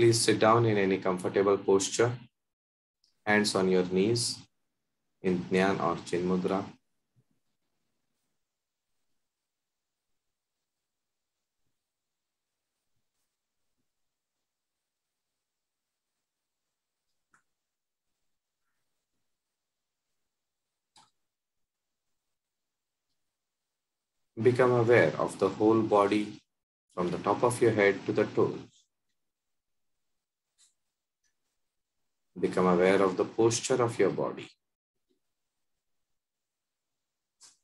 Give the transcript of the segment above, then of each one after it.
Please sit down in any comfortable posture, hands on your knees in Jnana or Chin Mudra. Become aware of the whole body from the top of your head to the toes. Become aware of the posture of your body.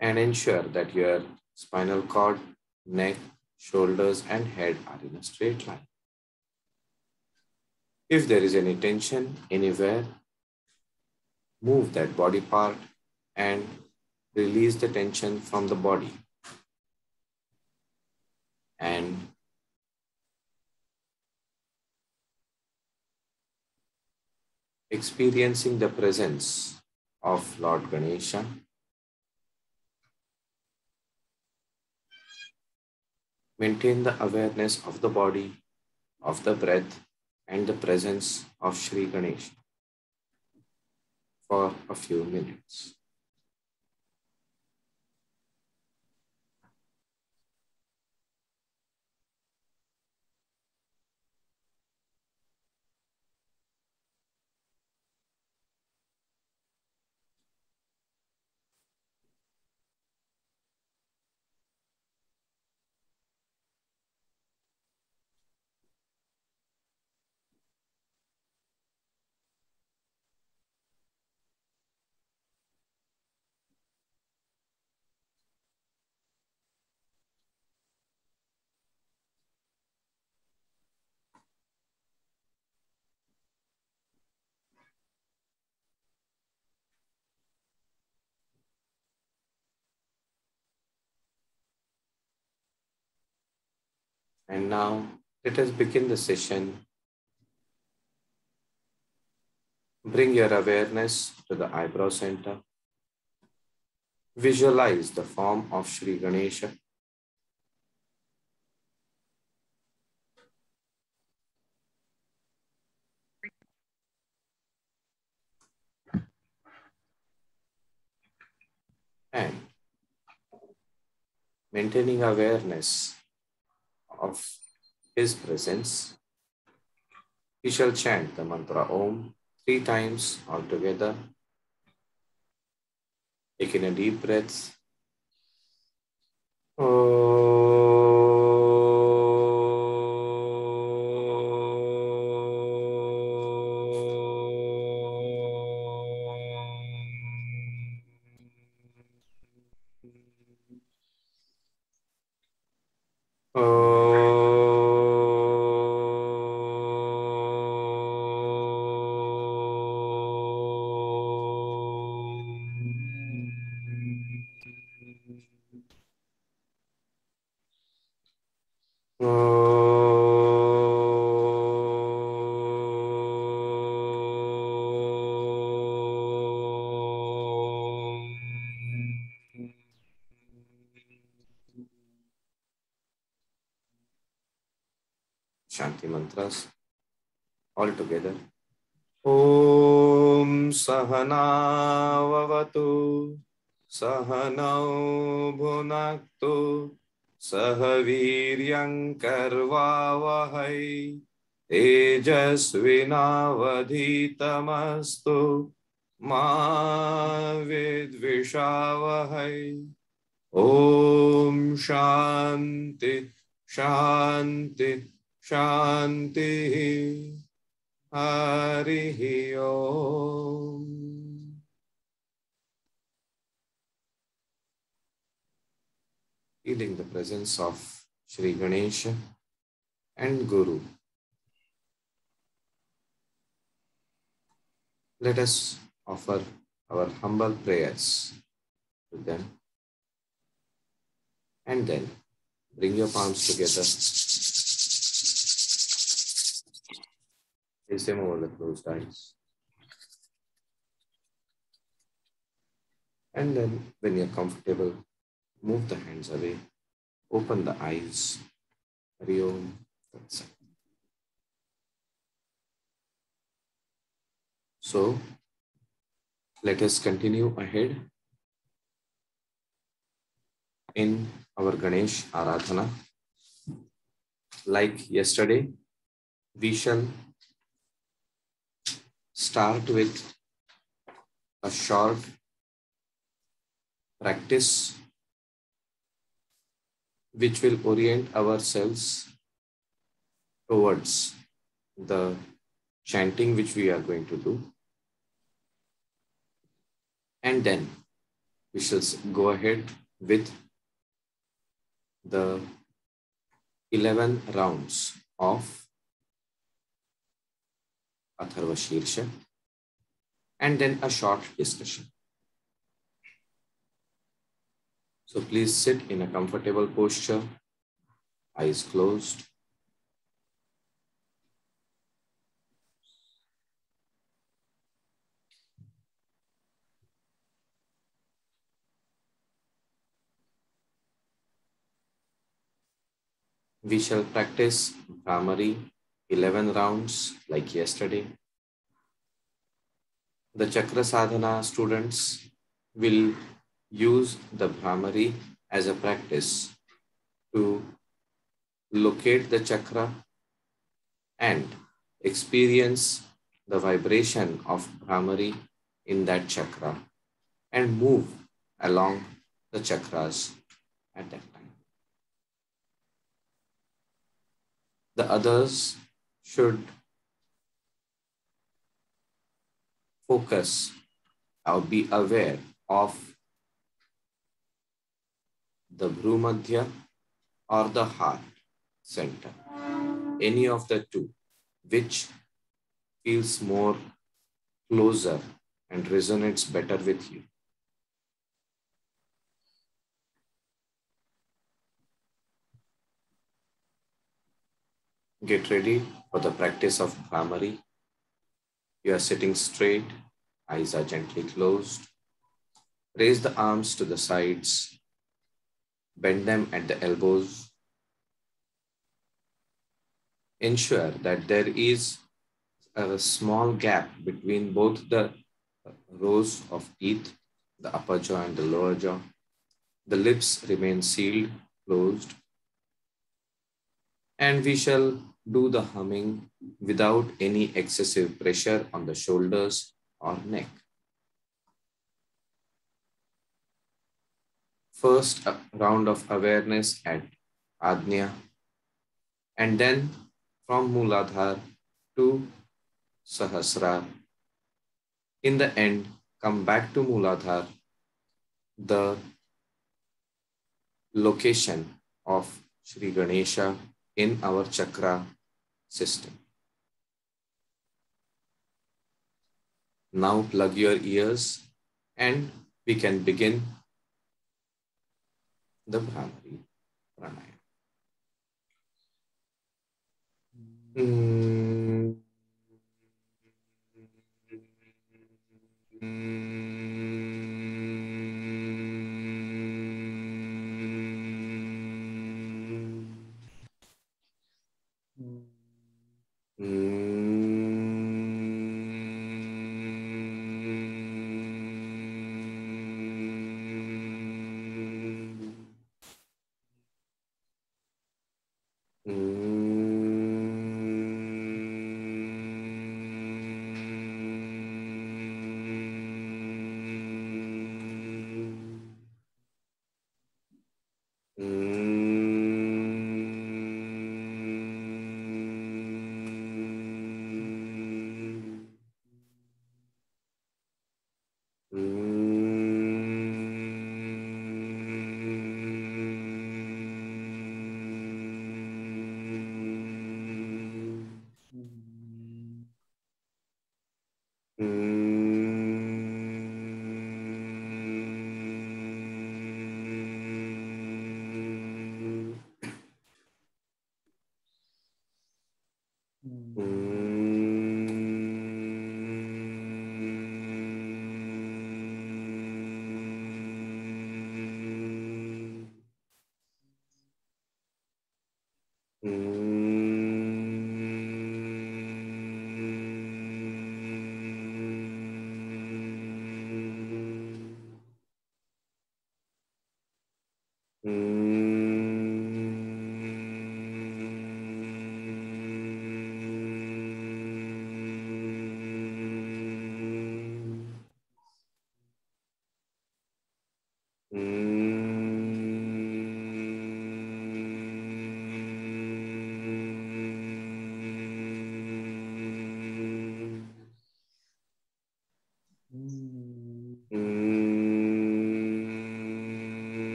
And ensure that your spinal cord, neck, shoulders, and head are in a straight line. If there is any tension anywhere, move that body part and release the tension from the body and experiencing the presence of Lord Ganesha. Maintain the awareness of the body, of the breath, and the presence of Sri Ganesha for a few minutes. And now let us begin the session. Bring your awareness to the eyebrow center. Visualize the form of Sri Ganesha. And maintaining awareness of His presence, we shall chant the mantra Om three times altogether. Taking a deep breath. Together. Om Sahanavavatu Sahanau Bhunaktu Sahaviryam Karvavahai Tejasvinavadhitamastu Ma of Sri Ganesha and Guru. Let us offer our humble prayers to them. And then bring your palms together. Place them over the closed eyes. And then, when you're comfortable, move the hands away, open the eyes. Om. Tat So let us continue ahead in our Ganesh Aradhana. Like yesterday, we shall start with a short practice which will orient ourselves towards the chanting which we are going to do. And then we shall go ahead with the 11 rounds of Atharva Shirsha and then a short discussion. So please sit in a comfortable posture, eyes closed. We shall practice Bhramari 11 rounds like yesterday. The Chakra Sadhana students will use the Bhramari as a practice to locate the chakra and experience the vibration of Bhramari in that chakra and move along the chakras at that time. The others should focus or be aware of the Bhrumadhya or the heart center. Any of the two, which feels more closer and resonates better with you. Get ready for the practice of Bhramari. You are sitting straight, eyes are gently closed. Raise the arms to the sides bend them at the elbows. Ensure that there is a small gap between both the rows of teeth, the upper jaw and the lower jaw. The lips remain sealed, closed. And we shall do the humming without any excessive pressure on the shoulders or neck. First round of awareness at Ajna, and then from Muladhar to Sahasra. In the end, come back to Muladhar, the location of Sri Ganesha in our chakra system. Now plug your ears and we can begin ब्रह्मावरी pranayama Mm-hmm.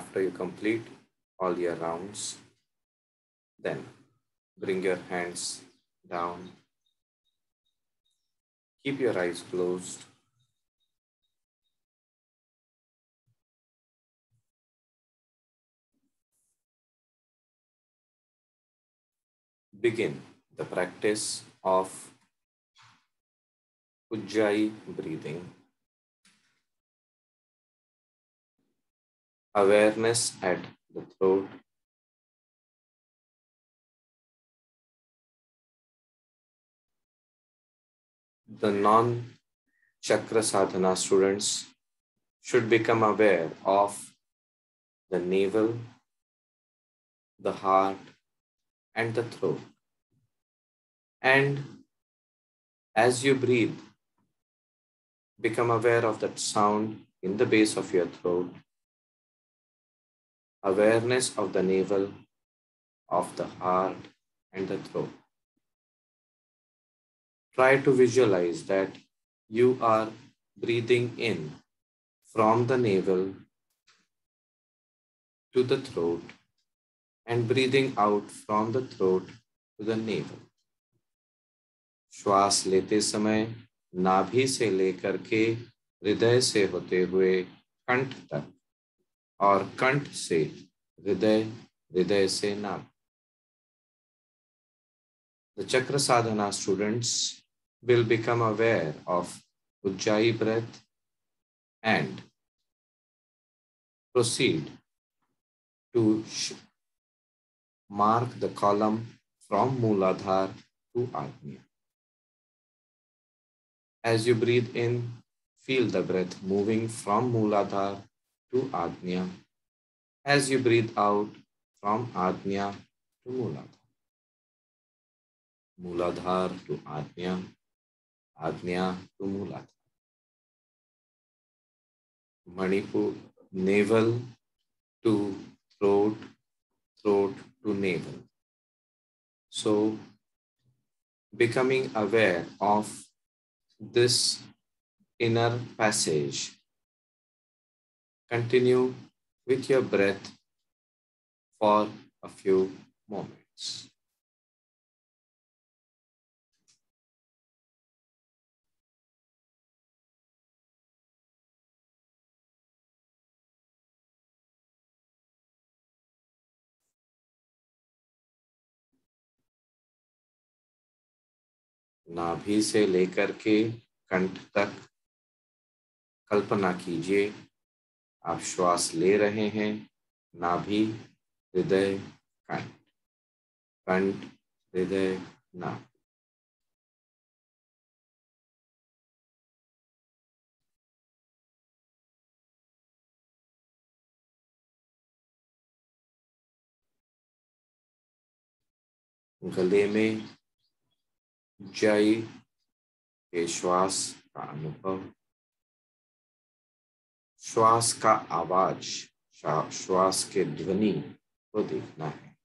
After you complete all your rounds, then bring your hands down. Keep your eyes closed. Begin the practice of Ujjayi breathing. At the throat. The non chakra sadhana students should become aware of the navel, the heart, and the throat. And as you breathe, become aware of that sound in the base of your throat, awareness of the navel, of the heart, and the throat. Try to visualize that you are breathing in from the navel to the throat and breathing out from the throat to the navel. श्वास लेते समय नाभि से लेकर के हृदय से होते हुए कंठ तक और कंठ से हृदय हृदय से नाभ The chakra sadhana students will become aware of Ujjayi breath and proceed to mark the column from Mooladhar to Agnya. As you breathe in, feel the breath moving from Mooladhar to Agnya. As you breathe out from Agnya to Mooladhar. Mooladhar to Agnya, Agnya to Mooladhar. Manipur, navel to throat, throat to navel. So, becoming aware of this inner passage, continue with your breath for a few moments. नाभि से लेकर के कंठ तक कल्पना कीजिए आप श्वास ले रहे हैं, नाभि हृदय कंठ। कंठ, हृदय, नाभि। गले में जय के श्वास का अनुभव। श्वास का आवाज़ श्वास के ध्वनि को देखना है।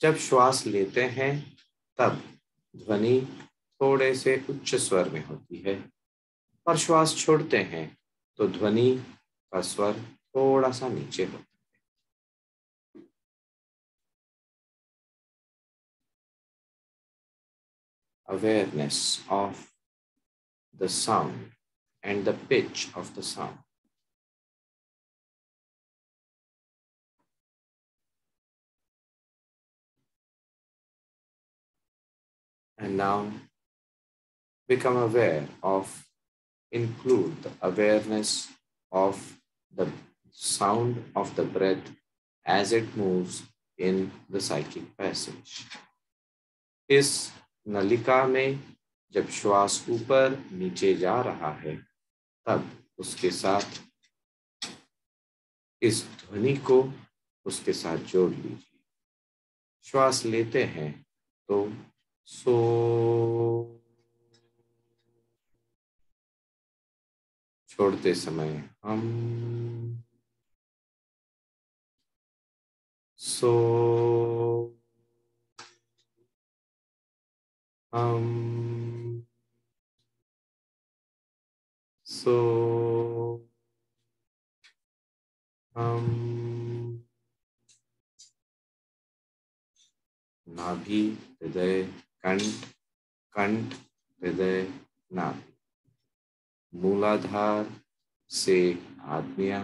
जब श्वास लेते हैं, तब ध्वनि थोड़े से उच्च स्वर में होती है। और श्वास छोड़ते हैं तो ध्वनि का स्वर थोड़ा सा नीचे होता है। Awareness of the sound and the pitch of the sound. And now become aware of, include the awareness of the sound of the breath as it moves in the psychic passage. Is Nalika में जब श्वास ऊपर नीचे जा रहा है तब उसके साथ इस ध्वनि को उसके साथ जोड़ लीजिए। श्वास लेते हैं तो सो छोड़ते समय हम सो Um, so हम नाभि हृदय कंठ कंठ हृदय नाभि मूलाधार से आज्ञा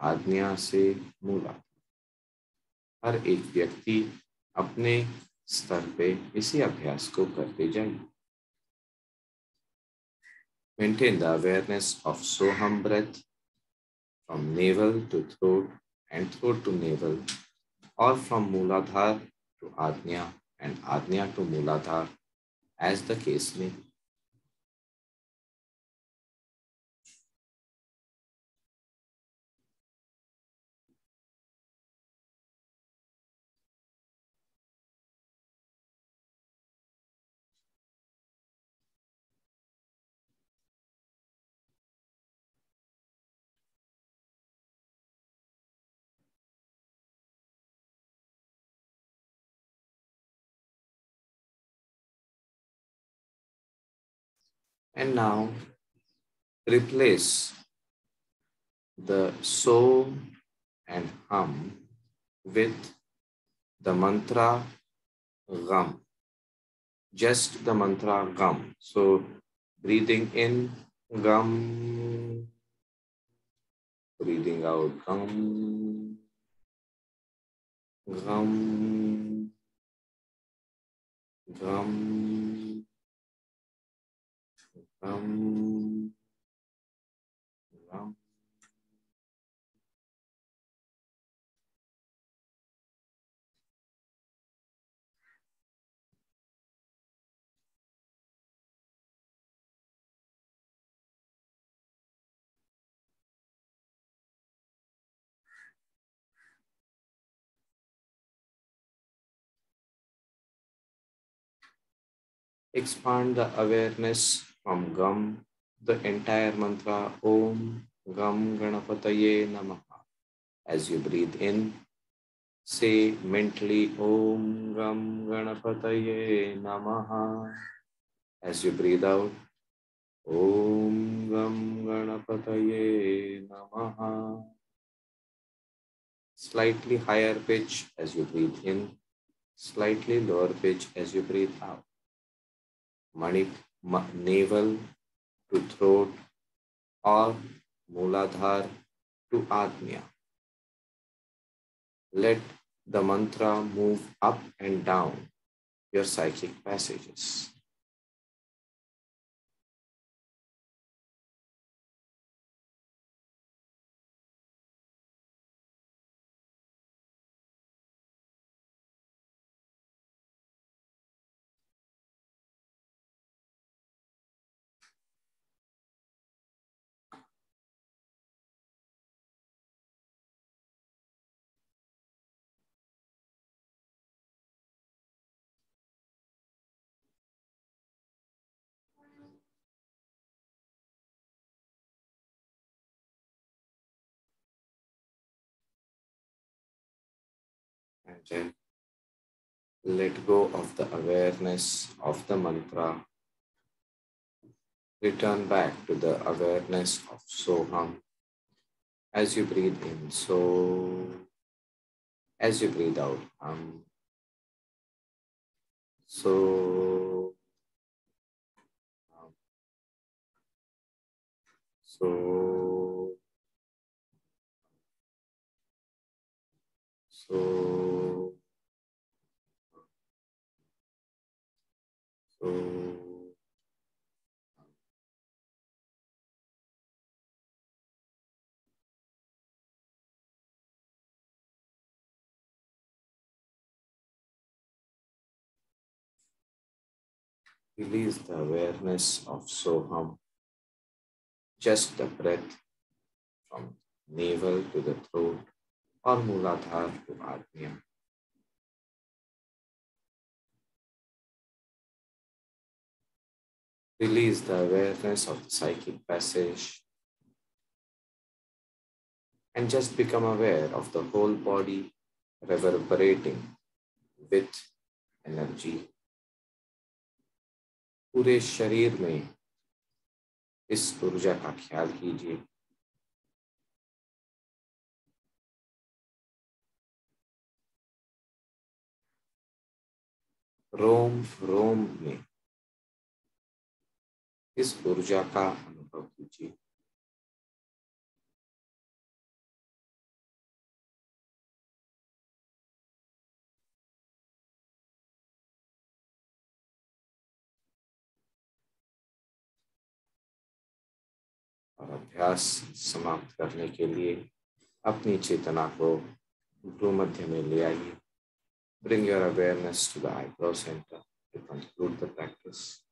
आज्ञा से मूला हर एक व्यक्ति अपने स्तर पे इसी अभ्यास को करते जाइए। Maintain the awareness of Soham breath from navel to throat and throat to navel, or from Mooladhar to Ajna and Ajna to Mooladhar, as the case may be. And now replace the so and hum with the mantra gum. Just the mantra gum. So breathing in gum, breathing out gum, gum, gum. Um, um, expand the awareness from gum the entire mantra Om Gam Ganapataye Namaha. As you breathe in, say mentally Om Gam Ganapataye Namaha. As you breathe out, Om Gam Ganapataye Namaha. Slightly higher pitch as you breathe in, slightly lower pitch as you breathe out. Mani, navel to throat or Mooladhar to Ajna. Let the mantra move up and down your psychic passages. And let go of the awareness of the mantra. Return back to the awareness of Soham as you breathe in. So, as you breathe out, um, so, um, so, so. Release the awareness of Soham, just the breath from navel to the throat or Muladhar to Ajna. release the awareness of the psychic passage and just become aware of the whole body reverberating with energy. पूरे शरीर में इस ऊर्जा का ख्याल कीजिए रोम रोम में इस ऊर्जा का अनुभव कीजिए। और अभ्यास समाप्त करने के लिए अपनी चेतना को भ्रू मध्य में ले आइए। Bring your awareness to the eyebrow centre to conclude the practice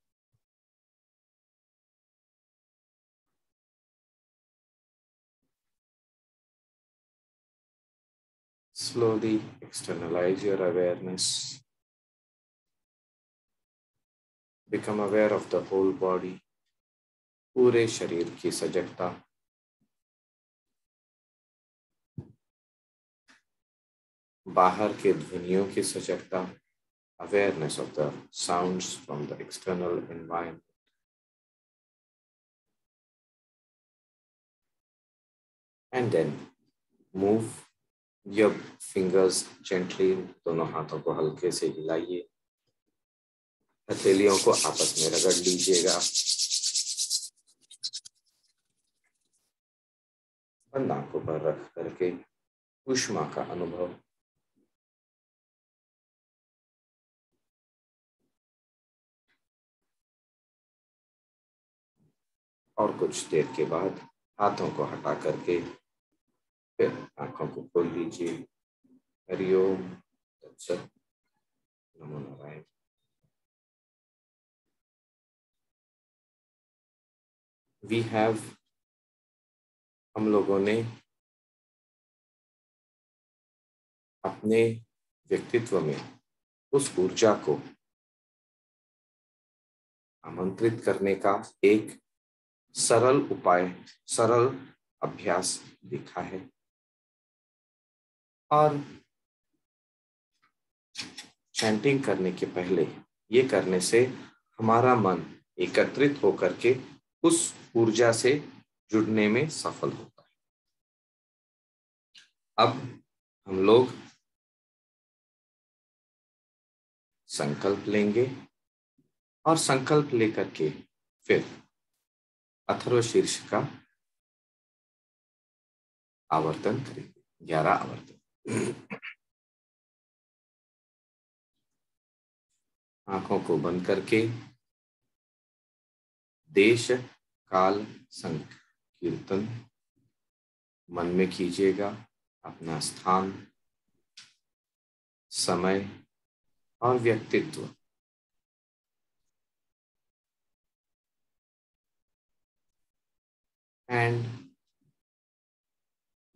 Slowly externalize your awareness. Become aware of the whole body. पूरे शरीर की सजगता बाहर के ध्वनियों की सजगता awareness of the sounds from the external environment. And then move your fingers gently, दोनों हाथों को हल्के से हिलाइए हथेलियों को आपस में रगड़ लीजिएगा। बंद आँखों पर रख करके उष्मा का अनुभव। और कुछ देर के बाद हाथों को हटा करके फिर आँखों को खोल दीजिए। हरिओम नमो नारायण। वी हैव हम लोगों ने अपने व्यक्तित्व में उस ऊर्जा को आमंत्रित करने का एक सरल उपाय, सरल अभ्यास दिखा है। और चैंटिंग करने के पहले, ये करने से हमारा मन एकत्रित होकर के उस ऊर्जा से जुड़ने में सफल होता है। अब हम लोग संकल्प लेंगे और संकल्प लेकर के फिर अथर्व शीर्ष का आवर्तन करेंगे, ग्यारह आवर्तन। आँखों को बंद करके देश, काल संकीर्तन मन में कीजिएगा अपना स्थान, समय और व्यक्तित्व। And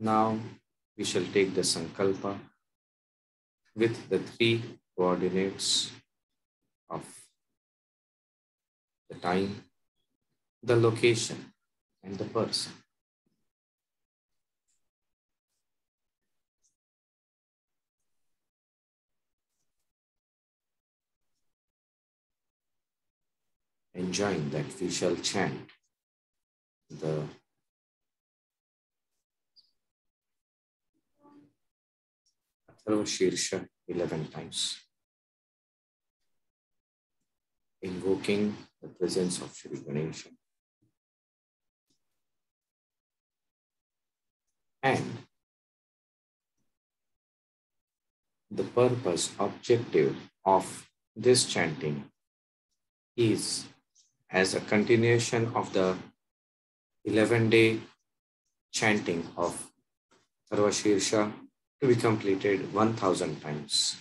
now we shall take the sankalpa with the three coordinates of the time, the location, and the person. Enjoying that we shall chant the Atharva Shirsha 11 times, invoking the presence of Shri Ganesha. And the purpose, objective of this chanting is as a continuation of the 11 day chanting of Sarvashirsha to be completed 1000 times.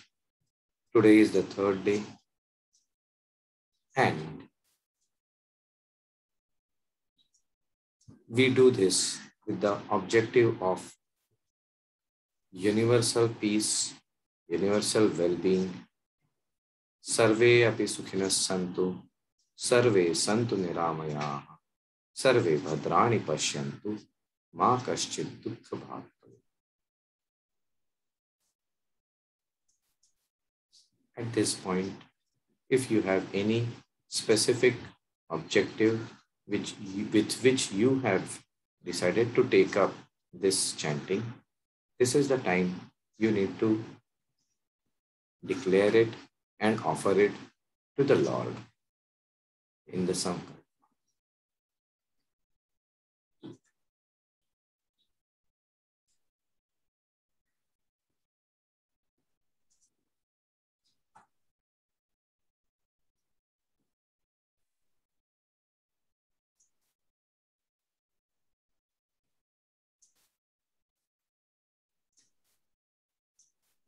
Today is the third day. And we do this with the objective of universal peace, universal well-being. Sarve api sukhinas santu, sarve santu niramayaha, sarve bhadrani pashyantu, ma kaschid dukkha. At this point, if you have any specific objective which you, with which you have decided to take up this chanting, this is the time you need to declare it and offer it to the Lord in the Sankalpa.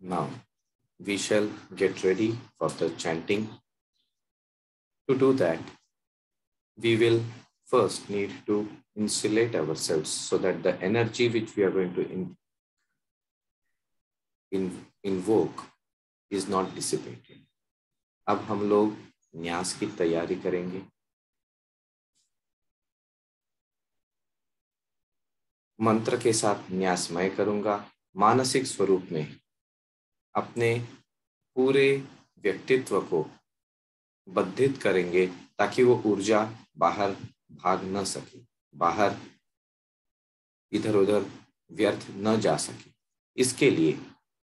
Now, we shall get ready for the chanting. To do that, we will first need to insulate ourselves so that the energy which we are going to in, in, invoke is not dissipated. अब हम लोग न्यास की तैयारी करेंगे मंत्र के साथ न्यास मैं करूँगा मानसिक स्वरूप में अपने पूरे व्यक्तित्व को बद्धित करेंगे ताकि वो ऊर्जा बाहर भाग न सके, बाहर इधर उधर व्यर्थ न जा सके। इसके लिए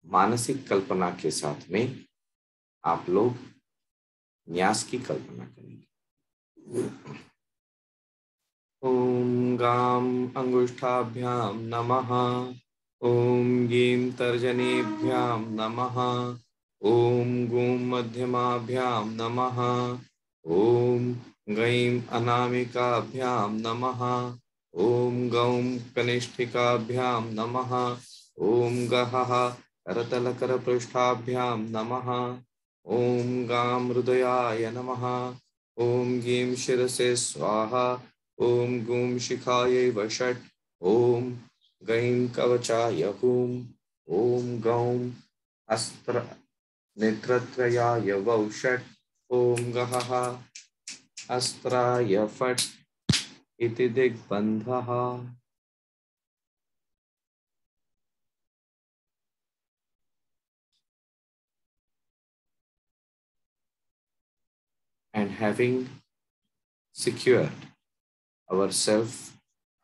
मानसिक कल्पना के साथ में आप लोग न्यास की कल्पना करेंगे। ओम गाम अंगुष्ठाभ्याम नमः। ॐ गीं तर्जनीभ्यां नमः। ॐ गुं मध्यमाभ्यां नमः। ॐ गैं अनामिकाभ्यां नमः। ॐ गौं कनिष्ठिकाभ्यां नमः। ॐ गहः करतलकरपृष्ठाभ्यां नमः। ॐ गां हृदयाय नमः। ॐ गीं शिरसे स्वाहा। ॐ गुं शिखायै वषट्। ॐ गईं कवचा हूँ ॐ गौं अस्त्र नेत्रत्रयाय वौ षट् ॐ गहः अस्त्राय फट् इति दिग्बन्धः And having secured ourselves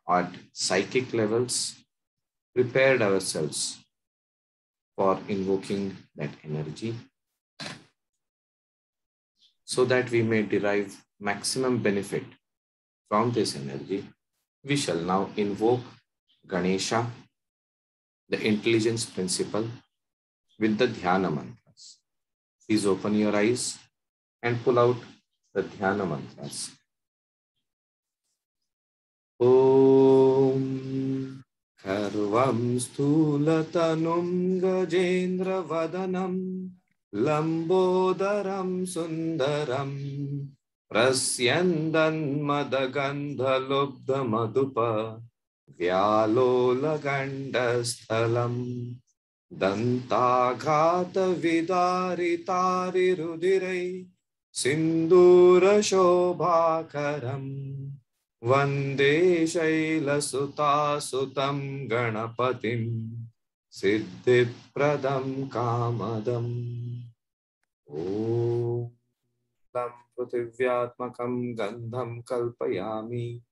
at psychic levels, prepared ourselves for invoking that energy so that we may derive maximum benefit from this energy, we shall now invoke Ganesha, the intelligence principle, with the Dhyana mantras. Please open your eyes and pull out the Dhyana mantras. Om सर्वं स्थूलतनुं गजेन्द्रवदनं लम्बोदरं सुन्दरं प्रस्यन्दन्मदगन्धलुब्धमधुप व्यालोलगण्डस्थलम् दन्ताघातविदारितारिरुधिरै सिन्दूरशोभाकरम्। वंदे शैलसुतासुतं गणपतिं सिद्धिप्रदं कामदम्। ॐ पृथिव्यात्मकं गन्धं कल्पयामि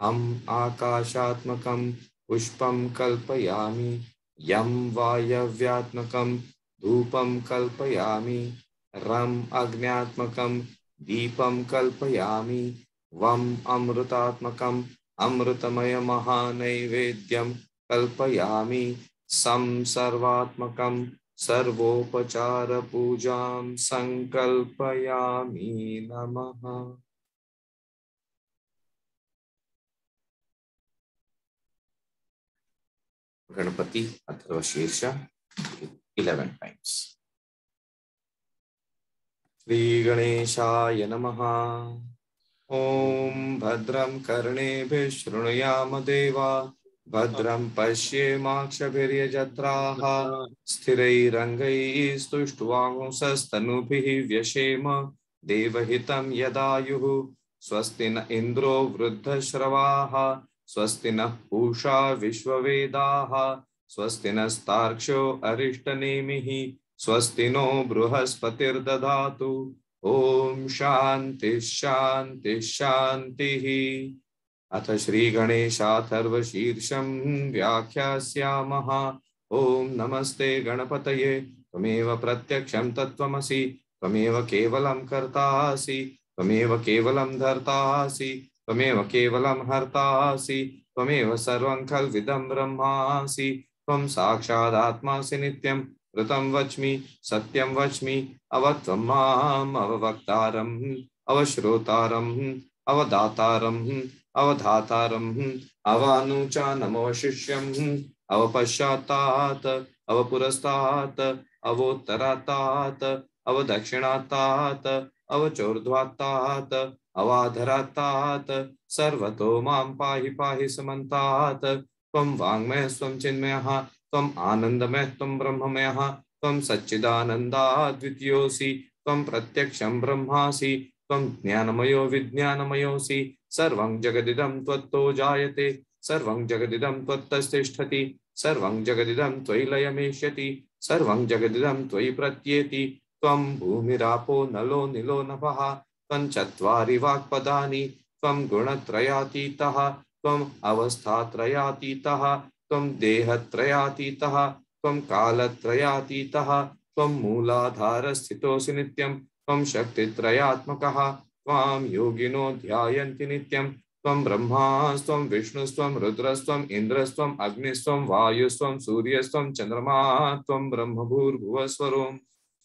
हम आकाशात्मकं पुष्पं कल्पयामि, यं वायव्यात्मकं धूपं कल्पयामि रम् अग्न्यात्मकं दीपं कल्पयामि वम अमृतात्मकम अमृतमय महानैवेद्यम कल्पयामि सम सर्वात्मकम सर्वोपचार पूजां संकल्पयामि नमः। गणपति अथर्वशीर्ष 11 टाइम्स श्री गणेशाय नमः। ॐ भद्रं कर्णेभिः शृणुयाम देवा, भद्रं पश्येमाक्षभिर्यजत्राः, स्थिरैरङ्गैः स्तुष्ट्वांसस्तनुभिः व्यशेम, देवहितं यदायुः, स्वस्ति न इन्द्रो वृद्धश्रवाः, स्वस्ति नः पूषा विश्ववेदाः, स्वस्ति नस्तार्क्ष्यो अरिष्टनेमिः, स्वस्ति नो बृहस्पतिर्दधातु। ओम शांति शांति शांति अथ श्री गणेशाथर्वशीर्षं व्याख्यास्यामः। ओम नमस्ते गणपतये। त्वमेव प्रत्यक्षं तत्त्वमसि। त्वमेव केवलं कर्तासि। त्वमेव केवलं धर्तासि। त्वमेव केवलं हर्तासि। त्वमेव सर्वं खल्विदं ब्रह्मासि। त्वं साक्षादात्मासि नित्यं ऋतं वच्मि सत्यम वच्मि, अवत्वं माम् अववक्तारम् अवश्रोतारम् अवदातारम् अवधातारम् अवानुचा नमोशिष्यम् अवपश्चात्तात्, अवपुरस्तात्, अवोत्तरात्तात्, अवदक्षिणात्तात्, अवचोर्ध्वात्तात्, अवाधरात्तात्, सर्वतो माँ पाहि पाहि समन्तात्, त्वं वाङ्मयः स्वं चिन्मयः त्वम् आनन्दमयः त्वं ब्रह्ममयः त्वं सच्चिदानन्दाद्वितीयोऽसि त्वं प्रत्यक्षं ब्रह्मासि, त्वं ज्ञानमयो विज्ञानमयोऽसि, सर्वं जगदिदं त्वत्तो जायते, सर्वं जगदिदं त्वत्तस्तिष्ठति, सर्वं जगदिदं त्वयि लयमेष्यति, सर्वं जगदिदं त्वयि प्रत्येति, त्वं भूमिरापो नलो निलो नभः, त्वं चत्वारि वाक्पदानि, त्वं गुणत्रयातीतः, त्वम् अवस्थात्रयातीतः त्वं देहत्रयातीतः, त्वं कालत्रयातीतः, त्वं मूलाधारस्थितोऽसि नित्यं, त्वं शक्तित्रयात्मकः, त्वां योगिनो ध्यायन्ति नित्यं, त्वं ब्रह्मास्त्वं विष्णुस्त्वं रुद्रस्त्वम् इन्द्रस्त्वम् अग्निस्त्वं वायुस्त्वं सूर्यस्त्वं चन्द्रमा, त्वं ब्रह्मभूर्भुवस्वरोम्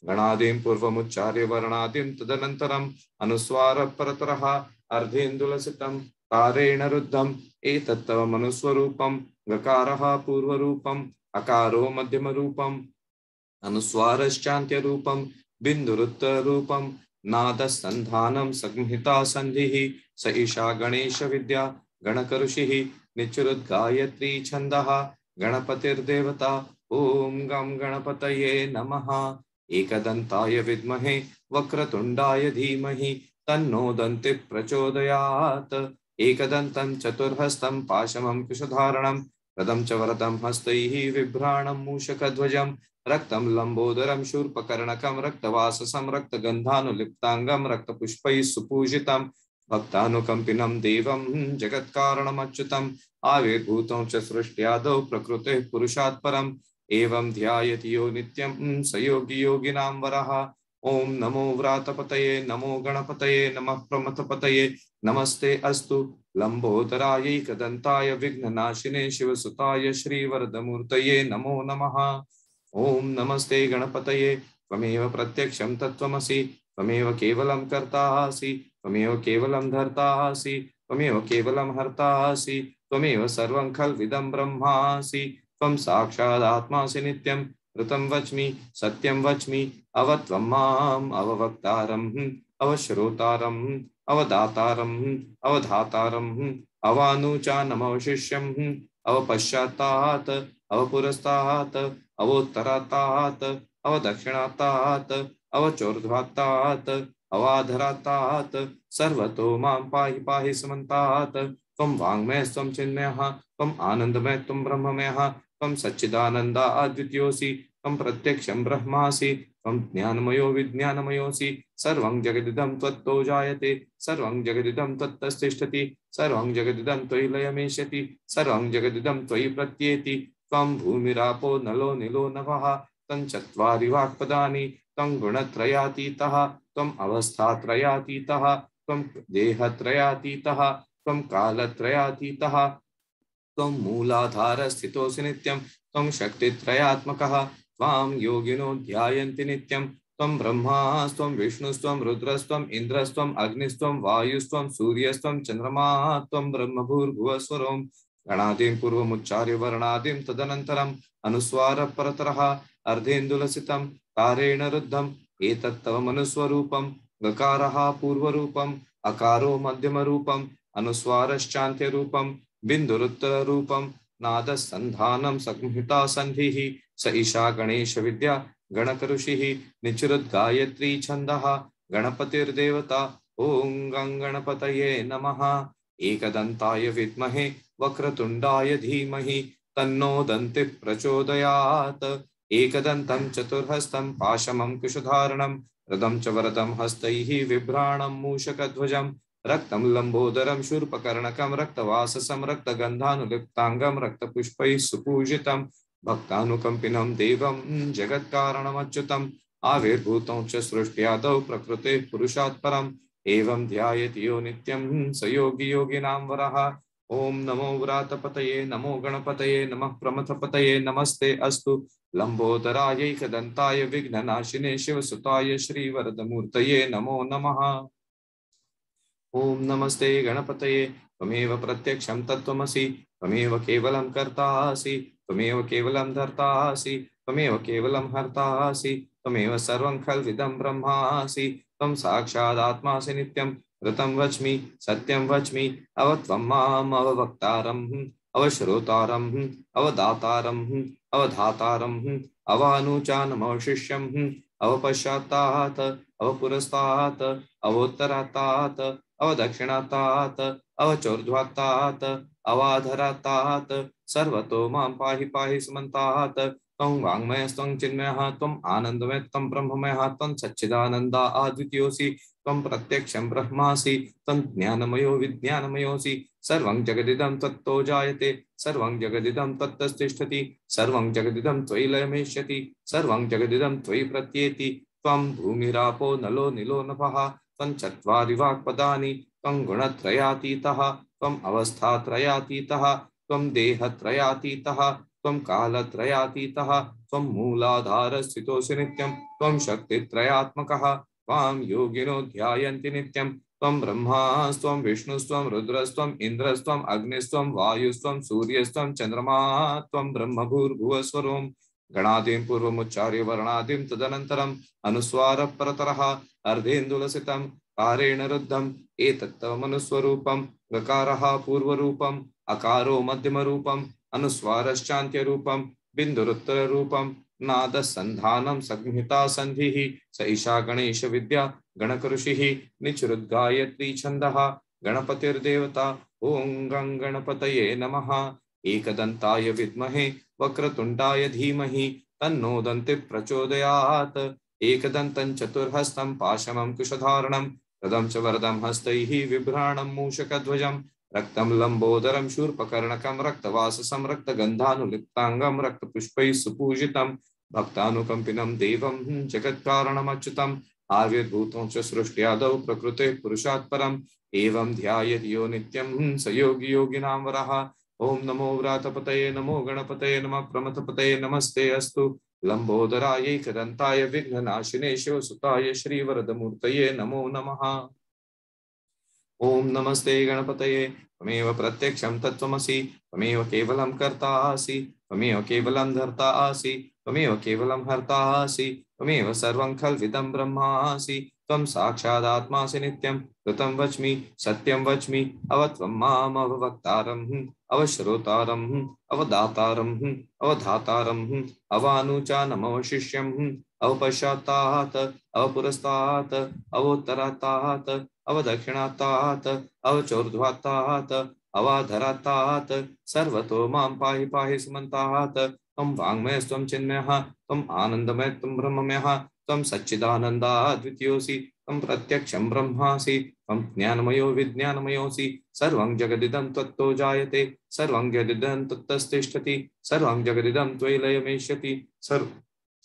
गणादिं पूर्वमुच्चार्य वर्णादिं तदनन्तरम् अनुस्वारपरतरः अर्धेन्दुलसितं कारेण रुद्धम् एतत्तवमनुस्वरूपं गकारः पूर्वरूपम्, अकारो मध्यमरूपम् अनुस्वारश्चान्त्यरूपं बिन्दुरुत्तररूपं नादसन्धानं संहिता सन्धिः स ईशा गणेशविद्या, गणकऋषिः, निचुरुद्गायत्री छन्दः, गणपतिर्देवता, ॐ गं गणपतये नमः। एकदन्ताय विद्महे, वक्रतुण्डाय धीमहि, तन्नो दन्ति प्रचोदयात् एकदन्तं चतुर्हस्तं पाशमं कुशधारणं रदं च वरदं हस्तैः बिभ्राणं मूषकध्वजं, रक्तं लम्बोदरं शूर्पकर्णकं, रक्तवाससं, रक्तगन्धानुलिप्ताङ्गं, रक्तपुष्पैः सुपूजितं, भक्तानुकम्पिनं देवं जगत्कारणमच्युतम् आविर्भूतं च सृष्ट्यादौ प्रकृतेः पुरुषात् परम् एवं ध्यायति यो नित्यं स योगी योगिनां वरः। ॐ नमो व्रातपतये, नमो गणपतये, नमः प्रमथपतये, नमस्ते अस्तु। लम्बोदरायैकदन्ताय विघ्ननाशिने शिवसुताय श्रीवरदमूर्तये नमो नमः। ॐ नमस्ते गणपतये। त्वमेव प्रत्यक्षं तत्त्वमसि। त्वमेव केवलं कर्तासि त्वमेव केवलं धर्तासि त्वमेव केवलं हर्तासि त्वमेव सर्वं खल्विदं ब्रह्मासि त्वं साक्षादात्मासि नित्यं। ऋतं वच्मि, सत्यं वच्मि। अवत्वं माम् अवश्रोतारम्। अवदातारम् अवधातारम् अवानुचानमवशिष्यम् अवपश्चात्तात्, अवपुरस्तात्, अवोत्तरात्तात्, अवदक्षिणात्तात्, अवचोर्ध्वात्तात्, अवाधरात्तात्, सर्वतो माँ पाहि पाहि समन्तात्, त्वं वाङ्मयस्त्वं चिन्मयः त्वम् आनन्दमय, त्वं ब्रह्ममयः, त्वं सच्चिदानन्दा अद्वितीयोऽसि त्वं प्रत्यक्षं ब्रह्मासि, त्वं ज्ञानमयो विज्ञानमयोऽसि सर्वं जगदिदं त्वत्तो जायते सर्वं जगदिदं त्वत्तस्तिष्ठति सर्वं जगदिदं त्वयि लयमेष्यति, सर्वं जगदिदं प्रत्येति, त्वं भूमिरापो नलो निलो नभः तं चत्वारि वाक्पदानि तं गुणत्रयातीतः त्वम् अवस्थात्रयातीतः, त्वं देहत्रयातीतः, त्वं योगिनो त्वं ब्रह्मास्त्वं, विष्णुस्त्वं रुद्रस्त्वम् इन्द्रस्त्वम् अग्निस्त्वं, वायुस्त्वं, सूर्यस्त्वं चन्द्रमा त्वं, ब्रह्मभूर्भुवस्वरों, गणादिं पूर्वमुच्चार्य वर्णादिं तदनन्तरम् अनुस्वारपरतरः, अर्धेन्दुलसितं, तारेण रुद्धम् एतत्तवमनुस्वरूपं, गकारः पूर्वरूपम् अकारो मध्यमरूपम् अनुस्वारश्चान्त्यरूपं, बिन्दुरुत्तररूपं, नादसन्धानं संहिता सन्धिः स ईशा गणेशविद्या गणकऋषिः निचुरुद्गायत्री छन्दः गणपतिर्देवता। ॐ गं गणपतये नमः। एकदन्ताय विद्महे वक्रतुण्डाय धीमहि तन्नो दन्ति प्रचोदयात्। एकदन्तं चतुर्हस्तं पाशमं कुशधारणं, रदं च वरदं हस्तैः बिभ्राणं मूषकध्वजं, रक्तं लम्बोदरं शूर्पकर्णकं, रक्तवाससं, रक्तगन्धानुलिप्ताङ्गं, रक्तपुष्पैः सुपूजितं भक्तानुकम्पिनं देवं जगत्कारणमच्युतं आविर्भूतं च सृष्ट्यादौ प्रकृतेः पुरुषात् एवं ध्यायति यो नित्यं स योगी योगिनां वरः। ॐ नमो व्रातपतये, नमो गणपतये, नमः प्रमथपतये, नमस्ते अस्तु। लम्बोदरायैकदन्ताय विघ्ननाशिने, शिवसुताय, श्रीवरदमूर्तये नमो नमः। ॐ नमस्ते गणपतये, त्वमेव प्रत्यक्षं तत्त्वमसि, त्वमेव केवलं कर्तासि त्वमेव केवलं धर्तासि, त्वमेव केवलं हर्तासि, त्वमेव सर्वं खल्विदं ब्रह्मासि, त्वं साक्षादात्मासि नित्यं, ऋतं वच्मि, सत्यं वच्मि अव त्वं माम् अववक्तारम् अवश्रोतारम् अवदातारम् अवधातारम् अवानुचानमवशिष्यम् अवपश्चात्तात्, अवपुरस्तात्, अवोत्तरात्तात्, अवदक्षिणात्तात्, अवचोर्ध्वात्तात् अवाधरात्तात् सर्वतो माँ पाहि पाहि समन्तात्। त्वं वाङ्मयस्त्वं चिन्मयः, त्वम् आनन्दमय, त्वं ब्रह्ममयः, त्वं सच्चिदानन्दा अद्वितीयोऽसि त्वं प्रत्यक्षं ब्रह्मासि, त्वं ज्ञानमयो विज्ञानमयोऽसि। सर्वं जगदिदं त्वत्तो जायते, सर्वं जगदिदं त्वत्तस्तिष्ठति सर्वं जगदिदं त्वयि लयमेष्यति, सर्वं जगदिदं त्वयि प्रत्येति। त्वं भूमिरापो नलो निलो नभः, त्वं चत्वारि वाक्पदानि, त्वं गुणत्रयातीतः। त्वम् अवस्थात्रयातीतः त्वं देहत्रयातीतः त्वं कालत्रयातीतः त्वं मूलाधारस्थितोऽसि नित्यं त्वं शक्तित्रयात्मकः त्वां योगिनो ध्यायन्ति नित्यं त्वं ब्रह्मास्त्वं विष्णुस्त्वं रुद्रस्त्वम् इन्द्रस्त्वम् अग्निस्त्वं वायुस्त्वं सूर्यस्त्वं चन्द्रमा, त्वं ब्रह्मभूर्भुवस्वरों गणादिं पूर्वमुच्चार्य वर्णादिं तदनन्तरम् अनुस्वारपरतरः, अर्धेन्दुलसितं, कारेण रुद्धम् एतत्तमनुस्वरूपं गकारः पूर्वरूपम्, अकारो मध्यमरूपम् अनुस्वारश्चान्त्यरूपं बिन्दुरुत्तररूपं नादसन्धानं संहिता सन्धिः स ईशा गणेशविद्या गणकऋषिः, निचरुद्गायत्री छन्दः, गणपतिर्देवता, ॐ गं गणपतये नमः। एकदन्ताय विद्महे, वक्रतुण्डाय धीमहि, तन्नो दन्ति प्रचोदयात् एकदन्तं चतुर्हस्तं पाशमं कुशधारणं रदं च वरदं हस्तैः बिभ्राणं मूषकध्वजं, रक्तं लम्बोदरं शूर्पकर्णकं रक्तवाससं रक्तगन्धानुलिप्ताङ्गं रक्तपुष्पैः सुपूजितं भक्तानुकम्पिनं देवं जगत्कारणमच्युतम्, आविर्भूतं च सृष्ट्यादौ प्रकृतेः पुरुषात् परम् एवं ध्यायति यो नित्यं स योगी योगिनां वरः। ॐ नमो व्रातपतये, नमो गणपतये, नमः प्रमथपतये, नमस्ते अस्तु। लम्बोदरायैकदन्ताय विघ्ननाशिने शिवसुताय श्रीवरदमूर्तये नमो नमः। ओं नमस्ते गणपतये, त्वमेव प्रत्यक्षं तत्त्वमसि, त्वमेव केवलं कर्तासि त्वमेव केवलं धर्तासि त्वमेव केवलं हर्तासि त्वमेव सर्वं खल्विदं ब्रह्मासि त्वं साक्षादात्मासि नित्यं, कृतं वच्मि, सत्यं वच्मि अव त्वं माम् अववक्तारम् अवश्रोतारम् अवदातारम् अवधातारम् अवानुचानमवशिष्यम् अवपश्चात्तात्, अवपुरस्तात्, अवोत्तरात्तात्, अवदक्षिणात्तात्, अवचोर्ध्वात्तात्, अवाधरात्तात्, सर्वतो माँ पाहि पाहि समन्तात्, त्वं वाङ्मयस्त्वं चिन्मयः, त्वम् आनन्दमय त्वं ब्रह्ममयः त्वं सच्चिदानन्दा द्वितीयोऽसि त्वं प्रत्यक्षं ब्रह्मासि, त्वं ज्ञानमयो विज्ञानमयोऽसि, सर्वं जगदिदं त्वत्तो जायते, सर्वं जगदिदं त्वत्तस्तिष्ठति, सर्वं जगदिदं त्वयि लयमेष्यति सर्व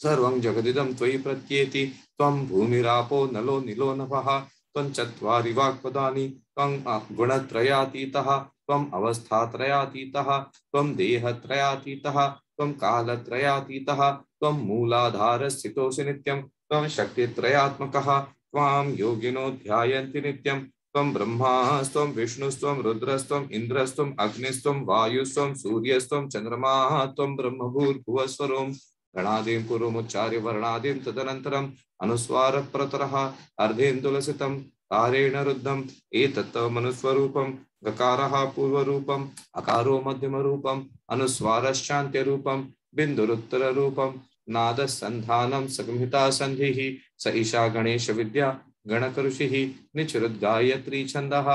सर्वं जगदिदं त्वयि प्रत्येति, त्वं भूमिरापो नलो निलो नभः, त्वं चत्वारि वाक्पदानि, त्वं गुणत्रयातीतः त्वम् अवस्थात्रयातीतः, त्वं देहत्रयातीतः, त्वं कालत्रयातीतः त्वं मूलाधारस्थितोऽसि नित्यं, त्वं शक्तित्रयात्मकः, त्वां योगिनो ध्यायन्ति नित्यं, त्वं ब्रह्मास्त्वं, विष्णुस्त्वं रुद्रस्त्वम् इन्द्रस्त्वम् अग्निस्त्वं, वायुस्त्वं, सूर्यस्त्वं चन्द्रमा त्वं ब्रह्मभूर्भुवस्वरों गणादिं पूर्वमुच्चार्य वर्णादिं तदनन्तरम् अनुस्वारः प्रतरः अर्धेन्दुलसितं कारेण रुद्धम् एतत्तमनुस्वरूपं गकारः पूर्वरूपम्, अकारो मध्यमरूपम् अनुस्वारश्चान्त्यरूपं बिन्दुरुत्तररूपं नादसन्धानं संहिता सन्धिः स ईशा गणेशविद्या गणकऋषिः निचरुद्गायत्री छन्दः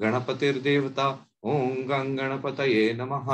गणपतिर्देवता ॐ गं गणपतये नमः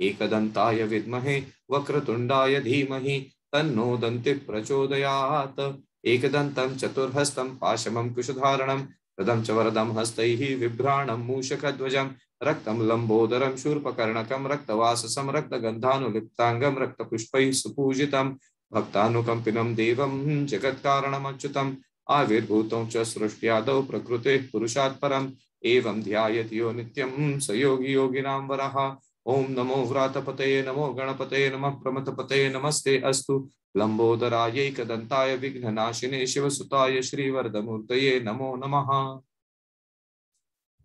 एकदन्ताय विद्महे वक्रतुण्डाय धीमहि तन्नो दन्ति प्रचोदयात् एकदन्तं चतुर्हस्तं पाशमं कुशधारणं रदं च वरदं हस्तैः बिभ्राणं मूषकध्वजं, रक्तं लम्बोदरं शूर्पकर्णकं, रक्तवाससं, रक्तगन्धानुलिप्ताङ्गं, रक्तपुष्पैः सुपूजितं भक्तानुकम्पिनं देवं जगत्कारणमच्युतम् आविर्भूतं च सृष्ट्यादौ प्रकृतेः पुरुषात् एवं ध्यायति यो नित्यं स योगी योगिनां वरः। ॐ नमो व्रातपतये, नमो गणपतये, नमः प्रमथपतये, नमस्ते, अस्तु। लम्बोदरायैकदन्ताय विघ्ननाशिने शिवसुताय श्रीवरदमूर्तये नमो नमः।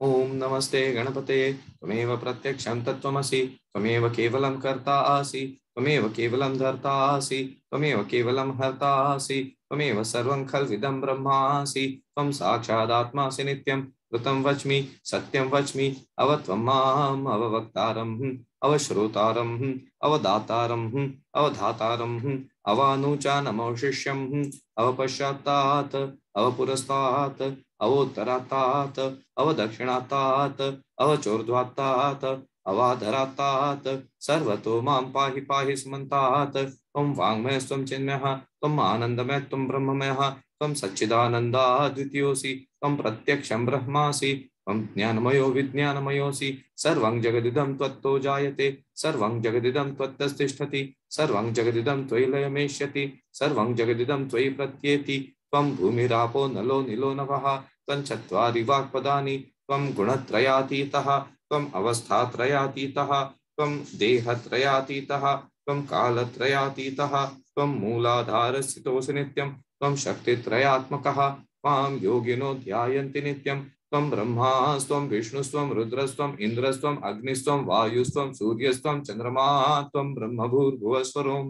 ॐ नमस्ते गणपते, त्वमेव प्रत्यक्षं तत्त्वमसि, त्वमेव केवलं कर्ता आसि, त्वमेव केवलं धर्ता आसि, त्वमेव केवलं हर्ता आसि, त्वमेव सर्वं खल्विदं ब्रह्मासि, त्वं साक्षादात्मासि नित्यं, कृतं वच्मि, सत्यं वच्मि, अवत्वं माम् अववक्तारम्। अवश्रोतारम् अवदातारम् अवधातारम् अवानुचानमवशिष्यम् अवपश्चात्तात्, अवपुरस्तात्, अवोत्तरात्तात्, अवदक्षिणात्तात्, अवचोर्ध्वात्तात्, अवाधरात्तात्, सर्वतो माँ पाहि पाहि स्मन्तात्, त्वं वाङ्मयस्त्वं चिन्मयः त्वम् आनन्दमय त्वं ब्रह्ममयः, त्वं सच्चिदानन्दाद्वितीयोऽसि, त्वं प्रत्यक्षं ब्रह्मासि ज्ञानमयो विज्ञानमयोऽसि, सर्वं जगदिदं त्वत्तो जायते, सर्वं जगदिदं त्वत्तस्तिष्ठति सर्वं जगदिदं त्वयि लयमेष्यति, सर्वं जगदिदं त्वयि प्रत्येति, त्वं भूमिरापो नलो निलो नभः त्वं चत्वारि वाक्पदानि, त्वं गुणत्रयातीतः त्वम् अवस्थात्रयातीतः, त्वं देहत्रयातीतः, त्वं कालत्रयातीतः, त्वं मूलाधारस्थितोऽसि नित्यं, त्वं शक्तित्रयात्मकः, त्वां योगिनो ध्यायन्ति नित्यं त्वं ब्रह्मास्त्वं, विष्णुस्त्वं रुद्रस्त्वम् इन्द्रस्त्वम् अग्निस्त्वं, वायुस्त्वं, सूर्यस्त्वं चन्द्रमा त्वं ब्रह्मभूर्भुवस्वरों,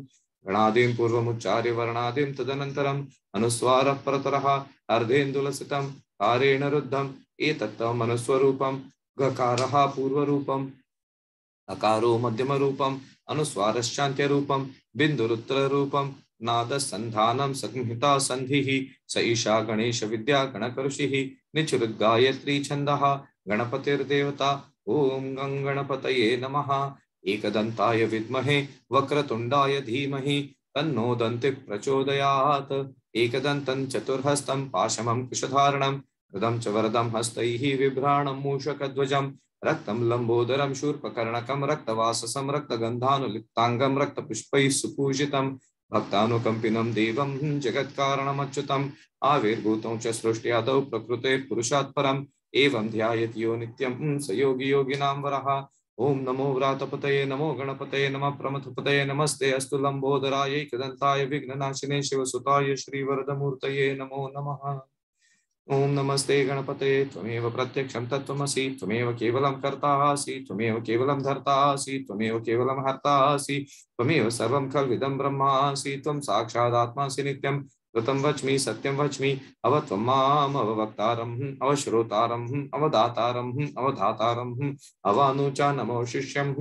गणादिं पूर्वमुच्चार्य वर्णादिं तदनन्तरम् अनुस्वारः परतरः अर्धेन्दुलसितं कारेण रुद्धम् एतत्तम् अनुस्वरूपं गकारः पूर्वरूपम् अकारो मध्यमरूपम् अनुस्वारश्चान्त्यरूपं बिन्दुरुत्तररूपं नादसन्धानं संहिता सन्धिः स ईशा गणेश विद्या गणकऋषिः निचुरुद्गायत्री छन्दः, गणपतिर्देवता, ॐ गङ्गणपतये नमः। एकदन्ताय विद्महे, वक्रतुण्डाय धीमहि, तन्नो दन्ति प्रचोदयात्। एकदन्तं चतुर्हस्तं पाशमं कुशधारणं हृदं च वरदं हस्तैः बिभ्राणं मूषकध्वजं, रक्तं लम्बोदरं शूर्पकर्णकं, रक्तवाससं, रक्तगन्धानुलिप्ताङ्गं, रक्तपुष्पैः सुपूजितं भक्तानुकम्पिनं देवं जगत्कारणमच्युतम्, आविर्भूत च आद प्रकृते पुरुषात् एवं ध्यायत यो नित्यम स योगी योगिना वरः। ओम नमो व्रातपत नमो गणपत नम प्रमथपतये नमस्ते अस्तु कदंताय विघ्ननाशिने शिवसुताय श्रीवरदमूर्तये नमो नमः। ओम नमस्ते गणपते तमेव प्रत्यक्ष तत्त्वमसि, त्वमेव केवलं कर्ता असि त्वमेव केवलं धर्ता असि त्वमेव केवलं हर्ता असि त्वमेव सर्वं खल्विदं ब्रह्मासि, त्वं साक्षादात्मासि नित्यं कृतं वच्मि, सत्यं वच्मि अव त्वं माम् अववक्तारम् अवश्रोतारम् अवदातारम् अवधातारम् अवानुचानमवशिष्यम्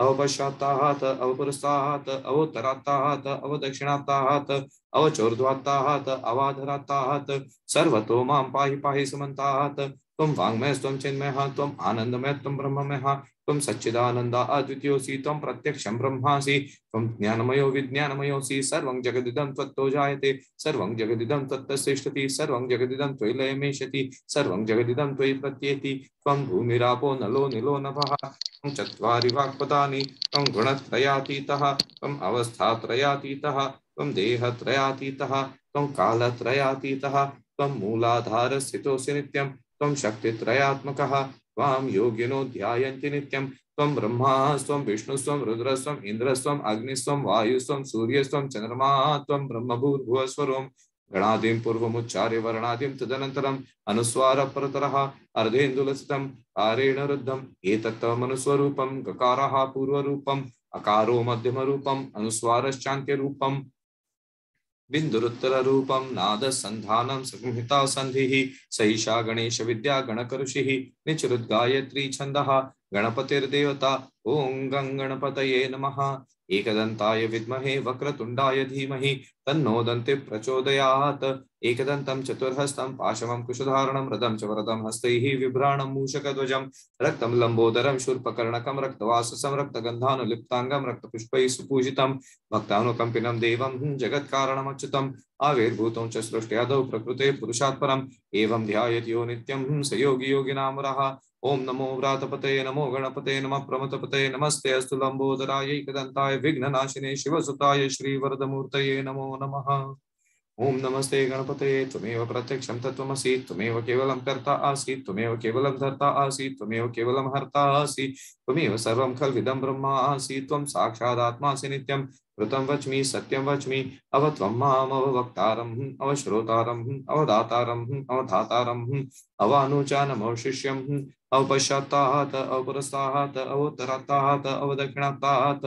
अवपश्चात्तात् अवपुरस्तात् अवोत्तरात्तात् अवदक्षिणात्तात् अवचोर्ध्वात्तात् अवाधरात्तात् सर्वतो माँ पाहि पाहि सुमन्तात्, त्वं वाङ्मयस्त्वं चिन्मयः त्वम् आनन्दमय त्वं ब्रह्ममयः त्वं सच्चिदानन्दा अद्वितीयोऽसि, त्वं प्रत्यक्षं ब्रह्मासि, त्वं ज्ञानमयो विज्ञानमयोऽसि, सर्वं जगदिदं त्वत्तो जायते, सर्वं जगदिदं त्वत्तस्तिष्ठति सर्वं जगदिदं त्वयि लयमेष्यति सर्वं जगदिदं त्वयि प्रत्येति, त्वं भूमिरापो नलो निलो नभः, त्वं चत्वारि वाक्पदानि, त्वं गुणत्रयातीतः त्वम् अवस्थात्रयातीतः, त्वं देहत्रयातीतः, त्वं कालत्रयातीतः, त्वं मूलाधारस्थितोऽसि नित्यं, त्वं शक्तित्रयात्मकः त्वां योगिनो ध्यायन्ति नित्यं, त्वं ब्रह्मास्त्वं विष्णुस्त्वं रुद्रस्त्वम् इन्द्रस्त्वम् अग्निस्त्वं वायुस्त्वं सूर्यस्त्वं चन्द्रमा त्वं ब्रह्मभूर्भुवस्वरों गणादिं पूर्वमुच्चार्य वर्णादिं तदनन्तरम् अनुस्वारपरतरः अर्धेन्दुलसितं कारेण रुद्धम् एतत्तमनुस्वरूपं गकारः पूर्वरूपम् अकारो मध्यमरूपम् अनुस्वारश्चान्त्यरूपम् बिन्दुरुत्तररूपं नादसन्धानं संहिता सन्धिः सैषा गणेश विद्या गणकऋषिः निचरुद्गायत्री छन्दः गणपतिर्देवता ॐ गङ्गणपतये नमः। एकदन्ताय विद्महे वक्रतुण्डाय धीमहि, तन्नो दन्ति प्रचोदयात्। एकदन्तं चतुर्हस्तं पाशमं कुशधारणं, रथं च वरदं हस्तैः बिभ्राणं मूषकध्वजं। रक्तं लम्बोदरं शूर्पकर्णकं, रक्तवाससं, रक्तगन्धानुलिप्ताङ्गं, रक्तपुष्पैः सुपूजितं। भक्तानुकम्पिनं देवं जगत्कारणमच्युतम्। आविर्भूतं च सृष्ट्यादौ प्रकृते पुरुषात् परम् एवं ध्यायति यो स योगी योगिनामरः। ओम नमो व्रातपते, नमो गणपते, नम प्रमतपते, नमस्ते अस्तु लंबोदराय विघ्ननाशिने, शिवसुताय, श्रीवरदमूर्तये नमो नमः। ओम नमस्ते गणपते, त्वमेव प्रत्यक्षं तत्त्वमसि, त्वमेव केवलं कर्ता आसि, त्वमेव केवलं धर्ता आसि, त्वमेव केवलं हर्ता आसि, त्वमेव सर्वं खल्विदं ब्रह्मा आसि, त्वं साक्षादात्मासि नित्यं ऋतं वच्मि सत्यम वच्मि अवत्वं माम् अववक्तारम् अवश्रोतारम् अवदातारम् अवधातारम् अवानुचानमवशिष्यम् अवपश्चात्तात् अवपुरस्तात् अवोत्तरात्तात् अवदक्षिणात्तात्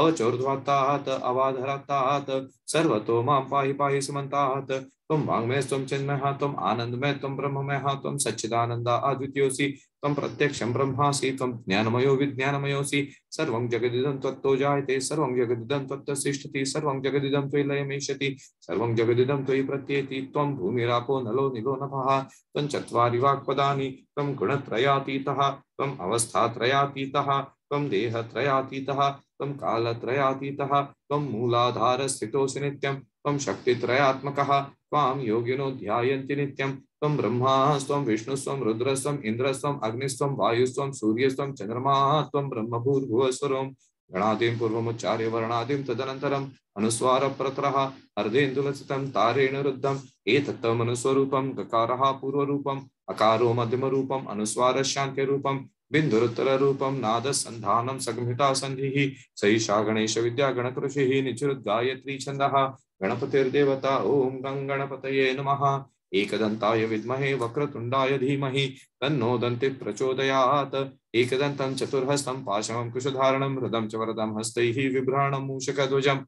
अवचोर्ध्वात्तात् अवाधरात्तात् सर्वतो माँ पाहि पाहि सुमन्तात् त्वं वाङ्मय, त्वं चिन्मयः त्वम् आनन्दमय, त्वं ब्रह्ममयः, त्वं सच्चिदानन्दा अद्वितीयोऽसि त्वं प्रत्यक्षं ब्रह्मासि, त्वं ज्ञानमयो विज्ञानमयोऽसि, सर्वं जगदिदं त्वत्तो जायते, सर्वं जगदिदं त्वत्ततिष्ठति सर्वं जगदिदं त्वयि लयमेष्यति, सर्वं जगदिदं त्वयि प्रत्येति, त्वं भूमिरापो नलो निलो नभः, त्वं चत्वारि वाक्पदानि त्वं गुणत्रयातीतः त्वम् अवस्थात्रयातीतः, त्वं देहत्रयातीतः, त्वं कालत्रयातीतः, त्वं मूलाधारस्थितोऽसि नित्यं, त्वं शक्तित्रयात्मकः त्वां योगिनो ध्यायन्ति नित्यं। त्वं ब्रह्मास्त्वं विष्णुस्त्वं रुद्रस्त्वम् इन्द्रस्त्वम् अग्निस्त्वं वायुस्त्वं सूर्यस्त्वं चन्द्रमा त्वं ब्रह्मभूर्भुवस्वरं। गणादिं पूर्वमुच्चार्य वर्णादिं तदनन्तरम् अनुस्वारप्रतरः अर्धेन्दुलसितं तारेण रुद्धम् एतत्तमनुस्वरूपं गकारः पूर्वरूपम् अकारो मध्यमरूपम् अनुस्वारशान्त्यरूपं, बिन्दुरुत्तररूपं, नादसन्धानं सगमिता सन्धिः सैषा गणेशविद्या गणकृषिः निचुरुद्गायत्री छन्दः गणपतिर्देवता ओं गं गणपतये नमः। एकदन्ताय विद्महे वक्रतुण्डाय धीमहि, तन्नो दन्ति प्रचोदयात्। एकदन्तं चतुर्हस्तं पाशमं कुशधारणं, हृदं च वरदं हस्तैः बिभ्राणं मूषकध्वजम्।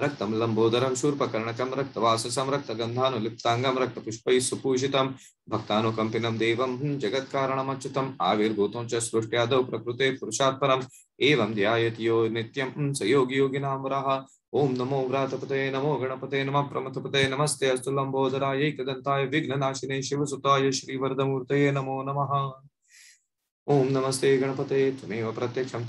रक्तं लम्बोदरं, शूर्पकर्णकं, रक्तवाससं, रक्तगन्धानुलिप्ताङ्गं, रक्तपुष्पैः सुपूषितं। भक्तानुकम्पिनं देवं जगत्कारणमच्युतम्। आविर्भूतं सृष्ट्यादौ प्रकृते पुरुषात् परम् एवं ध्यायति यो नित्यं स योगी योगिनां वरः। ओम नमो व्रातपते नमो गणपते नम प्रमथपते नमस्ते अस्तु लंबोदराय एकदंताय विघ्ननाशिने शिवसुताय श्रीवरदमूर्तये नमो नमः। ओम नमस्ते गणपते, त्वमेव प्रत्यक्षं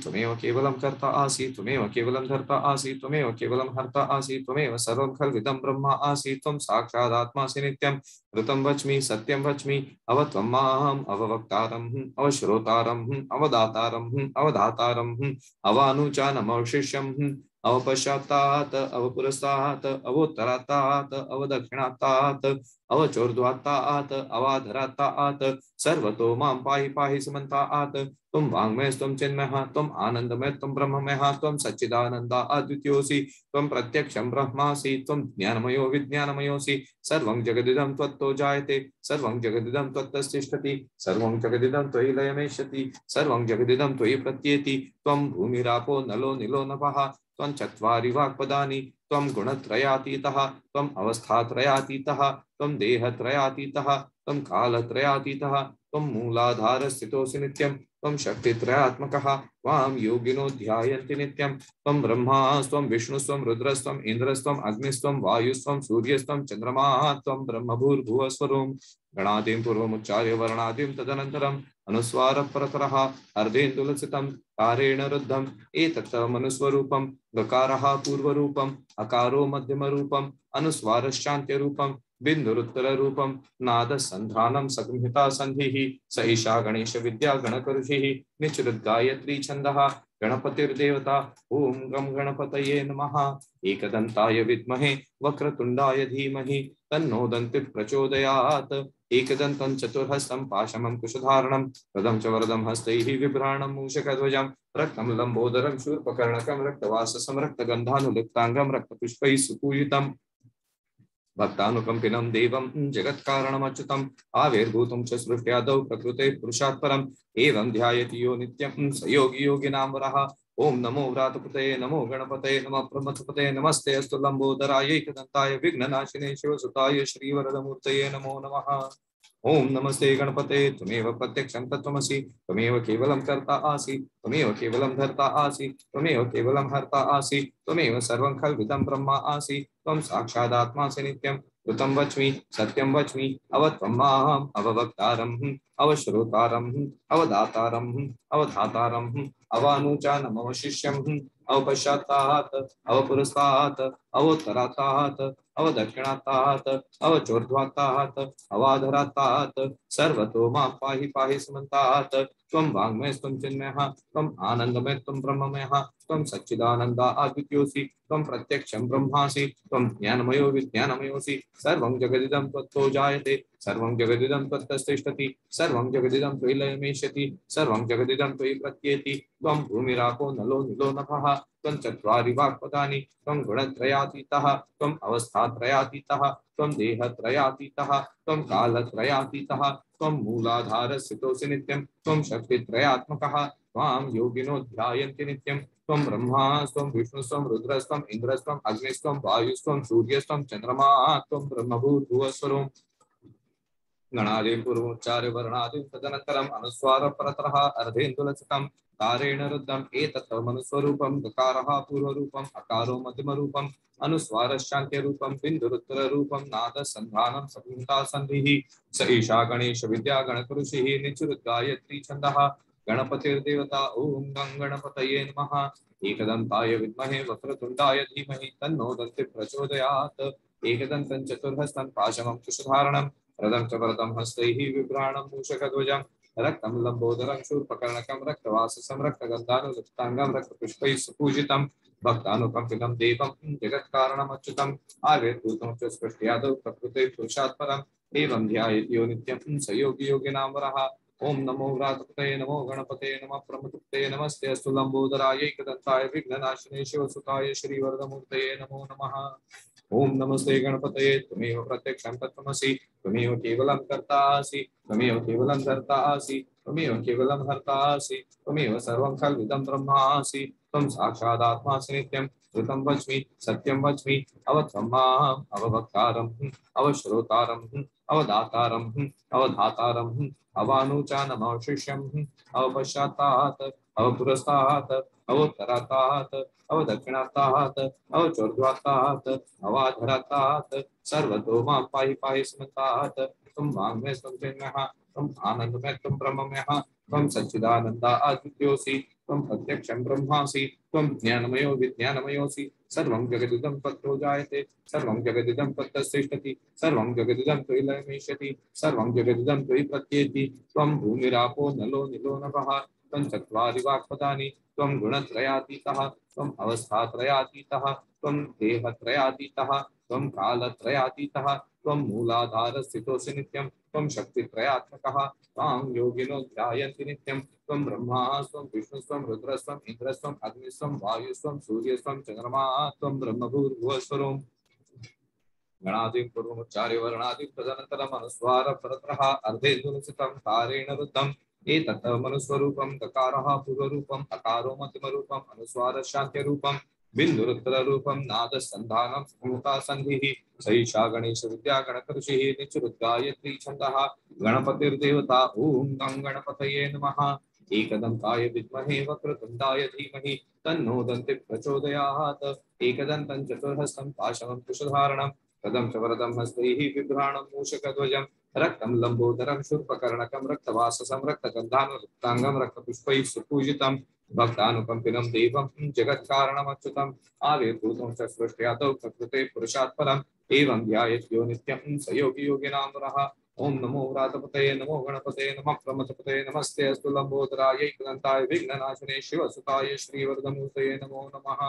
त्वमेव केवलं कर्ता आसि, त्वमेव केवलं धर्ता आसि, त्वमेव केवलं हर्ता आसि, त्वमेव सर्वं खल्विदं ब्रह्मा आसि, त्वं साक्षादात्मासि नित्यं, ऋतं वच्मि, सत्यं वच्मि, अवत्वं माम् अववक्तारम् अवश्रोतारम् अवदातारम् अवधातारम् अवानुचानमवशिष्यम् अवपश्चात्तात्, अवपुरस्तात्, अवोत्तरात्तात्, अवदक्षिणात्तात्, अवचोर्ध्वात्तात्, अवाधरात्तात्, सर्वतो माँ पाहि पाहि समन्तात्, त्वं वाङ्मयस्त्वं चिन्मयः त्वम् आनन्दमय, त्वं ब्रह्ममयः, त्वं सच्चिदानन्दा अद्वितीयोऽसि त्वं प्रत्यक्षं ब्रह्मासि, त्वं ज्ञानमयो विज्ञानमयोऽसि, सर्वं जगदिदं त्वत्तो जायते, सर्वं जगदिदं त्वत्तस्तिष्ठति सर्वं जगदिदं त्वयि लयमेष्यति, सर्वं जगदिदं त्वयि प्रत्येति, त्वं भूमिरापो नलो निलो नभः त्वं चत्वारि वाक्पदानि त्वं गुणत्रयातीतः त्वम् अवस्थात्रयातीतः त्वं देहत्रयातीतः त्वं कालत्रयातीतः त्वं मूलाधारस्थितोऽसि नित्यं त्वं शक्तित्रयात्मकः, त्वां योगिनो ध्यायन्ति नित्यं। त्वं ब्रह्मास्त्वं विष्णुस्त्वं रुद्रस्त्वम् इन्द्रस्त्वम् अग्निस्त्वं वायुस्त्वं सूर्यस्त्वं चन्द्रमा त्वं ब्रह्मभूर्भुवस्वरूं। गणादिं पूर्वमुच्चार्य वर्णादिं तदनन्तरम् अनुस्वारपरतरः अर्धेन्दुलसितं कारेण रुद्धम्। एतत्तमनुस्वरूपं गकारः पूर्वरूपम्, अकारो मध्यमरूपम् अनुस्वारश्चान्त्यरूपं बिन्दुरुत्तररूपं नादसन्धानं सगंहिता सन्धिः स ईशा गणेशविद्या गणकऋषिः निचुरुद्गायत्री छन्दः, गणपतिर्देवता, ॐ गं गणपतये नमः। एकदन्ताय विद्महे, वक्रतुण्डाय धीमहि, तन्नो दन्ति प्रचोदयात् एकदन्तं चतुर्हस्तं पाशमं कुशधारणं रदं च वरदं हस्तैः बिभ्राणं मूषकध्वजं, रक्तं लम्बोदरं शूर्पकर्णकं, रक्तवाससं, रक्तगन्धानुलिप्ताङ्गं, रक्तपुष्पैः सुपूजितम् भक्तानुकम्पिनं देवं जगत्कारणमच्युतम् आविर्भूतं च सृष्ट्यादौ प्रकृते पुरुषात् परम् एवं ध्यायति यो नित्यं स योगी योगिनां वरः। ओम नमो व्रातपते नमो गणपते नमः प्रमथपतये नमस्ते अस्तु लंबोदराय एकदन्ताय विघ्ननाशिने शिवसुताय श्रीवरदमूर्तये नमो नमः। ओम नमस्ते गणपते, त्वमेव प्रत्यक्षं तत्त्वमसि। त्वमेव केवलं कर्ता आसी, त्वमेव केवलं धर्ता आसी, त्वमेव केवलं हर्ता आसि, त्वमेव सर्वं खल्विदं ब्रह्मा आसि, त्वं साक्षादात्मासि नित्यं, ऋतं वच्मि, सत्यं वच्मि अवत्वं माम् अववक्तारम्, अवश्रोतारम्, अवदातारम्, अवधातारम् अवानुचानमवशिष्यम् अवपश्चात्तात्, अवपुरस्तात्, अवोत्तरात्तात् अवदक्षिणात्तात् अवचोर्ध्वातात् अवाधरातात् सर्वतो माँ पाहि पाहि समन्तात्। त्वं वाङ्मय त्वं चिन्मयः त्वम् आनन्दमय त्वं ब्रह्ममयः, त्वं सच्चिदानन्दा अद्वितीयोऽसि त्वं प्रत्यक्षं ब्रह्मासि, त्वं ज्ञानमयो विज्ञानमयोऽसि, सर्वं जगदिदं त्वत्तो जायते, सर्वं जगदिदं त्वत्तस्तिष्ठति सर्वं जगदिदं त्वयि लयमेष्यति, सर्वं जगदिदं त्वयि प्रत्येति, त्वं भूमिरापो नलो निलो नभः, त्वं चत्वारि वाक्पदानि, त्वं गुणत्रयातीतः त्वम् अवस्थात्रयातीतः, त्वं देहत्रयातीतः, त्वं कालत्रयातीतः त्वं स्थित नित्यं, त्वं शक्तित्रयात्मकः, त्वां योगिनो ध्यायन्ति नित्यं, त्वं ब्रह्मा स्वं विष्णुस्वं रुद्रस्त्वम् इन्द्रस्त्वम् अग्निस्त्वं वायुस्त्वं सूर्यस्त्वं चन्द्रमा, त्वं ब्रह्मभूर्भुवस्वरूम् गणादिं पूर्वोच्चार्य वर्णादिं तदनन्तरम् अनुस्वार परतरः अर्धेन्दुलसितं कारेण रुद्धम् एतत् मनुस्वरूपं गकारः पूर्वरूपम् अकारो मध्यमरूपम् अनुस्वारशान्त्यरूपं बिन्दुरुत्तररूपं नादसन्धानं सन्धिः स ईशा गणेश विद्या गणकृषिः निचुरुद्गायत्री छन्दः गणपतिर्देवता ॐ गं गणपतये नमः एकदन्ताय विद्महे वक्रतुण्डाय धीमहि तन्नो दन्ति प्रचोदयात् एकदन्तं चतुर्हस्तं पाशमं कुशधारणं रदं च वरदम हस्तैः विभ्राणं मूषकध्वजं, रक्तं लम्बोदरं शूर्पकर्णकं, रक्तवाससं रक्तगन्धानुलिप्ताङ्गं रक्तपुष्पैः सुपूजितं, भक्तानुकम्पितं देवं जगत्कारणमच्युतम् आविर्भूतं च स्पृष्ट्यादौ प्रकृते पुरुषात् एवं ध्यायति यो नित्यं स योगी योगिनां वरः। ओम नमो व्रातपतये नमो गणपते, नम प्रमतुप्ते नमस्ते अस्तु लंबोदराय एकदन्ताय विघ्ननाशिने शिवसुताय श्रीवरदमूर्तये नमो नमः। ओम नमस्ते गणपतये, त्वमेव प्रत्यक्षं तत्त्वमसि, त्वमेव केवलं कर्तासि, त्वमेव केवलं कर्तासि, त्वमेव केवलं हर्तासि, त्वमेव सर्वं खल्विदं ब्रह्मासि, त्वं साक्षादात्मासि नित्यं ऋतं वच्मि, सत्यं वच्मि अवधातारम् अवानुचानमवशिष्यम् अवपश्चात्तात्, अवपुरस्तात अवोत्तरातात अवदक्षिणातात अवचोर्ध्वात्तात् अवाधरातात सर्वतो माँ पाहि पाहि स्मृतात् ब्रह्ममयः, त्वं सच्चिदानन्दा अद्वितीयोऽसि त्वं प्रत्यक्षं ब्रह्मासि ज्ञानमयो विज्ञानमयोऽसि। सर्वं जायते, सर्वं जगदिदं तत्तस्तिष्ठति सर्वं जगदिदं प्रत्येति भूमिरापो नलो निलो नभः, त्वं चत्वारि वाक्पदानि त्वं गुणत्रयातीतः त्वम् त्वं मूलाधारस्थितोऽसि नित्यं, त्वं शक्तित्रयात्मकः, त्वां योगिनो ध्यायन्ति नित्यं, त्वं ब्रह्मा स्वं विष्णुस्वं रुद्रस्वम् इन्द्रस्वम् अग्निस्वं वायुस्वं सूर्यस्वं चन्द्रमा, त्वं ब्रह्मभूर्भुवस्वरूम् गणादिं पूर्वमुच्चार्य वर्णादिं तदनन्तरम् अनुस्वार परतरः तारेण रुद्धम् एतत् मनुस्वरूपं ककारः पूर्वरूपम् अकारो मध्यमरूपम् बिन्दुरुत्तररूपं नादसन्धानं स्फूर्ता सन्धिः सैषा गणेश विद्या गणकर्षिः निचुरुद्गायत्री छन्दः गणपतिर्देवता ॐ गं गणपतये नमः। एकदन्ताय विद्महे वक्रतुण्डाय धीमहि, तन्नो दन्ति प्रचोदयात्। एकदन्तं चतुर्हस्तं पाशमं कुशधारणं पदं च वरदं हस्तैः बिभ्राणं मूषकध्वजं। रक्तं लम्बोदरं शूर्पकर्णकं, रक्तवाससं, रक्तगन्धानुरुक्ताङ्गं, रक्तपुष्पैः सुपूजितं भक्तानुकम्पिनं देवं जगत्कारणमच्युतम् आविर्भूतं च सृष्ट्यादौ प्रकृते पुरुषात् परम् एवं ध्यायत्यो नित्यं स योगी योगिनां वरः ओम नमो व्रातपतये नमो गणपते, नमः प्रमथपतये नमस्ते अस्तु लंबोदराय एकदन्ताय विघ्ननाशिने शिवसुताय श्रीवरदमूर्तये नमो नमः।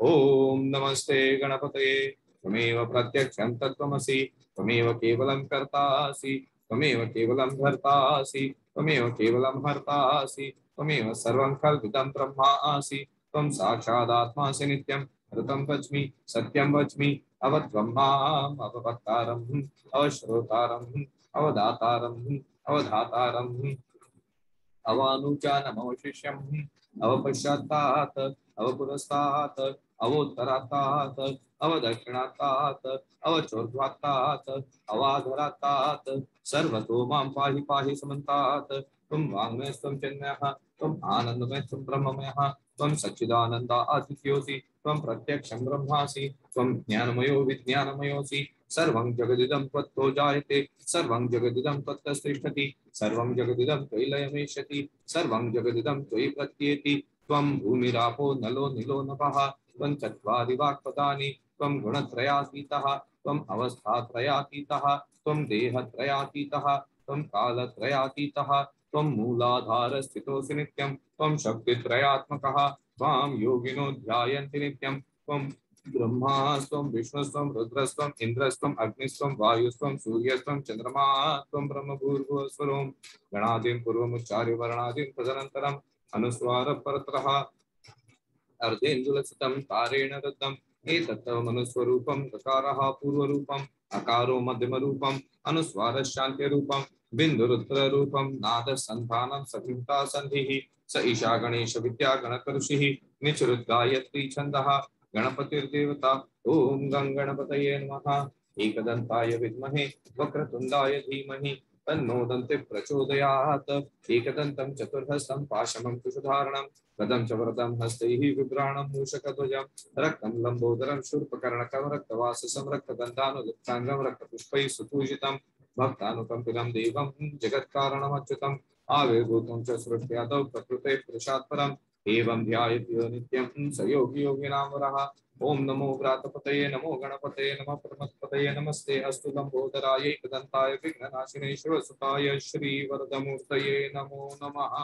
ओम नमस्ते गणपतये त्वमेव प्रत्यक्षं तत्त्वमसि, त्वमेव केवलं कर्तासि, त्वमेव केवलं भर्तासि त्वमेव केवलं हर्तासि, त्वमेव सर्वं खल्विदं ब्रह्मासि त्वं साक्षादात्मासि नित्यं ऋतं वच्मि सत्यं वच्मि अवत्वं माम् अवभक्तारम् अवश्रोतारम् अवदातारम् अवधातारम् अवानुचानमवशिष्यम् अवपश्चात्तात्, अवपुरस्तात् अवोत्तरात्तात्, अवदक्षिणात्तात्, अवचोर्ध्वात्तात्, अवाधरात्तात्, सर्वतो माँ पाहि पाहि समन्तात्। त्वं वाङ्मयस्त्वं चिन्मयः त्वम् आनन्दमय, त्वं ब्रह्ममयः, त्वं सच्चिदानन्दा अतिथ्योऽसि त्वं प्रत्यक्षं ब्रह्मासि, त्वं ज्ञानमयो विज्ञानमयोऽसि। सर्वं जगदिदं त्वत्तो जायते, सर्वं जगदिदं त्वत्तस्तिष्ठति सर्वं जगदिदं त्वयि लयमेष्यति, सर्वं जगदिदं त्वयि प्रत्येति। त्वं भूमिरापो नलो निलो नभः त्वं चत्वारि वाक्पदानि त्वं गुणत्रयातीतः त्वम् अवस्थात्रयातीतः, त्वं देहत्रयातीतः, त्वं कालत्रयातीतः, त्वं मूलाधारस्थितोऽसि नित्यं, त्वं शक्तित्रयात्मकः, त्वां योगिनो ध्यायन्ति नित्यं, त्वं ब्रह्मास्त्वं विष्णुस्त्वं रुद्रस्त्वम् इन्द्रस्त्वम् अग्निस्त्वं वायुस्त्वं सूर्यस्त्वं चन्द्रमा त्वं ब्रह्मभूर्भुवस्वरों गणादीन् पूर्वमुच्चार्य वर्णादीन् तदनन्तरम् अनुस्वार परतरः अर्धेन्दुलसितं तारेण दत्तम्। एतत्तमनुस्वरूपं ककारः पूर्वरूपम्, अकारो मध्यमरूपम् अनुस्वारशान्त्यरूपं बिन्दुरुत्तररूपं नादसन्धानं सभिन्ता सन्धिः स ईशा गणेश विद्या गणकऋषिः, निचरुद्गायत्री छन्दः, गणपतिर्देवता। ॐ गङ्गणपतये नमः। एकदन्ताय विद्महे, वक्रतुण्डाय धीमहि। तन्नो दन्ते प्रचोदयात्। एकदन्तं चतुर्हस्तं पाशमं कुशधारणं गदं च वरदं हस्तैः बिभ्राणं मूषकध्वजं, रक्तं लम्बोदरं शूर्पकर्णकं रक्तवाससं रक्तगन्धानुलिप्ताङ्गं रक्तपुष्पैः सुपूजितं, भक्तानुकम्पितं देवं, जगत्कारणमच्युतम्, आविर्भूतं च सृष्ट्यादौ प्रकृते पुरुषात् परम् एवं ध्यायति नित्यं स योगी योगिनां वरः। ॐ नमो व्रातपतये नमो गणपतये नमः प्रमत्पतये नमस्ते। अस्तु लम्बोदराय एकदन्ताय विघ्ननाशिने शिवसुताय श्रीवरदमूर्तये नमो नमः।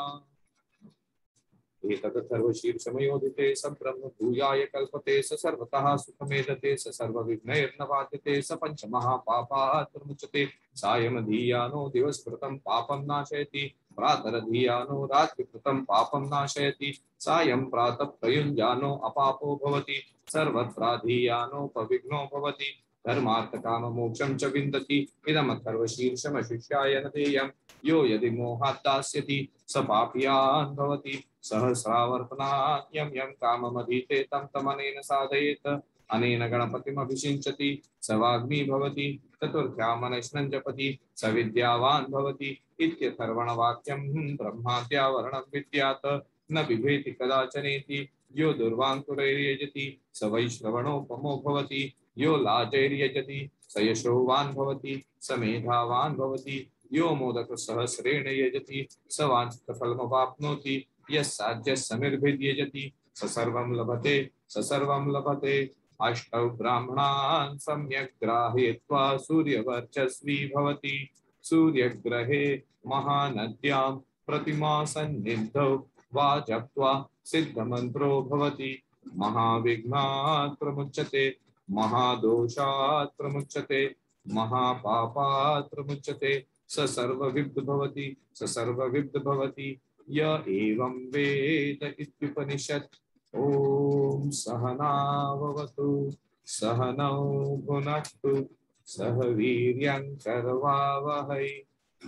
एतदथर्वशीर्षमयोदिते स ब्रह्म भूयाय कल्पते स सर्वतः सुखमेधते स सर्वविघ्नैर्नवाद्यते स पञ्चमहापापात् प्रमुच्यते। सायमधीयानो दिवस्कृतं पापं नाशयति। प्रातरधीयानो रात्रिकृतं पापं नाशयति, सायं प्रातः प्रयुञ्जानो अपापो भवति सर्वत्राधीयानोपविघ्नो भवति, धर्मार्थकाममोक्षं च विन्दति, इदमथर्वशीर्षमशिष्याय न देयं, यो यदि मोहात् दास्यति, स पापीयान् भवति, सहस्रावर्तनात् यं यं काममधीते तं तमनेन साधयेत्। अनेन गणपतिमभिषिञ्चति स वाग्मी भवति चतुर्थ्यामनश्नं जपति स विद्यावान् भवति इत्यथर्वणवाक्यं ब्रह्माद्यावरणं विद्यात्, न बिभेति कदाचनेति यो दुर्वाङ्कुरैर्यजति, स वैश्रवणोपमो भवति, यो लाजैर्यजति, स यशोवान् भवति, स मेधावान् भवति, यो मोदकसहस्रेण यजति, स वाञ्छितफलमवाप्नोति, यः साध्यः समिर्भिर्यजति, स सर्वं लभते, स सर्वं लभते। अष्टौ ब्राह्मणान् सम्यक् ग्राहयित्वा सूर्यवर्चस्वी भवति। सूर्यग्रहे महानद्यां प्रतिमा सन्निधौ वा जप्त्वा सिद्धमन्त्रो भवति। महाविघ्नात् प्रमुच्यते, महादोषात् प्रमुच्यते, महापापात् प्रमुच्यते। स सर्वविद् भवति स सर्वविद् भवति। य एवं वेद इत्युपनिषत्। ॐ सहनाववतु, सहनौ भुनक्तु सह वीर्यङ्करवावहै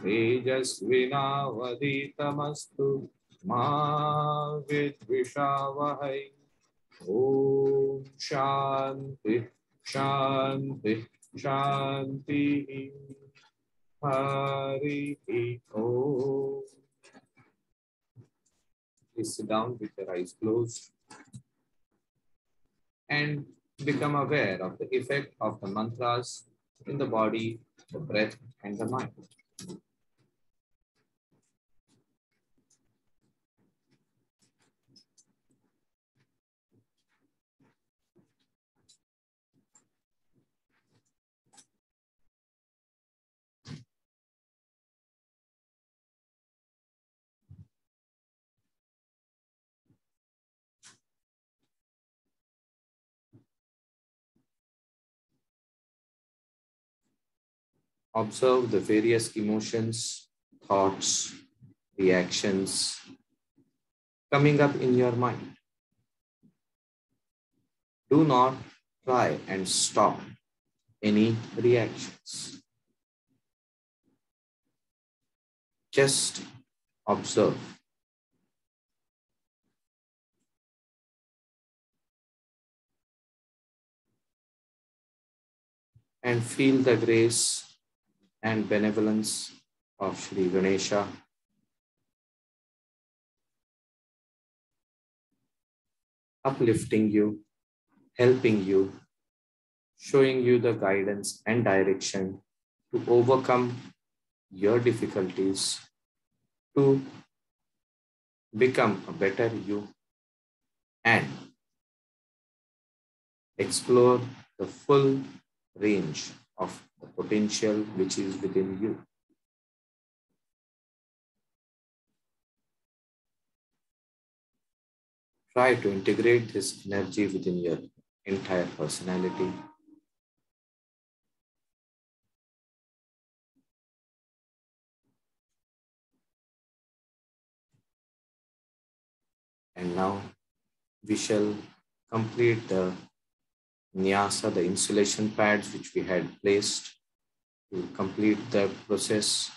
तेजस्विनावधीतमस्तु मा विद्विषावहै। ॐ शान्ति शान्ति, शान्तिः। हरिः ॐ Please sit down, with your eyes closed. And become aware of the effect of the mantras in the body, the breath, and the mind. Observe the various emotions, thoughts, reactions coming up in your mind. Do not try and stop any reactions. Just observe. And feel the grace and benevolence of Sri Ganesha. Uplifting you, helping you, showing you the guidance and direction to overcome your difficulties, to become a better you and explore the full range of the potential which is within you. Try to integrate this energy within your entire personality. And now we shall complete the Nyasa, the insulation pads which we had placed to complete the process.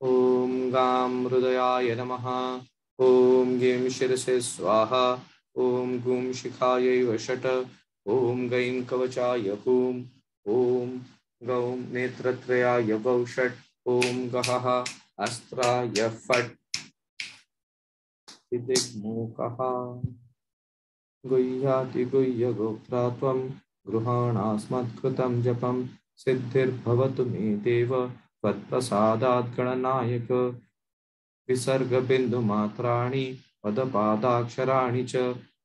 Om Gam Rudayaya Namaha, Om Gim Shirase Swaha, Om Gum Shikhaya Vashata, Om Gaim kavacha Hum, Om Gaum Netratraya Vaushat, Om Gahaha Astra Yafat, Siddhik Mukaha. गुह्यातिगुह्यगोप्ता गृहाणास्मत्कृतं जपं सिद्धिर्भवतु मे देव त्वत्प्रसादात् गणनायक विसर्गबिन्दुमात्राणि, पदपादाक्षराणि च,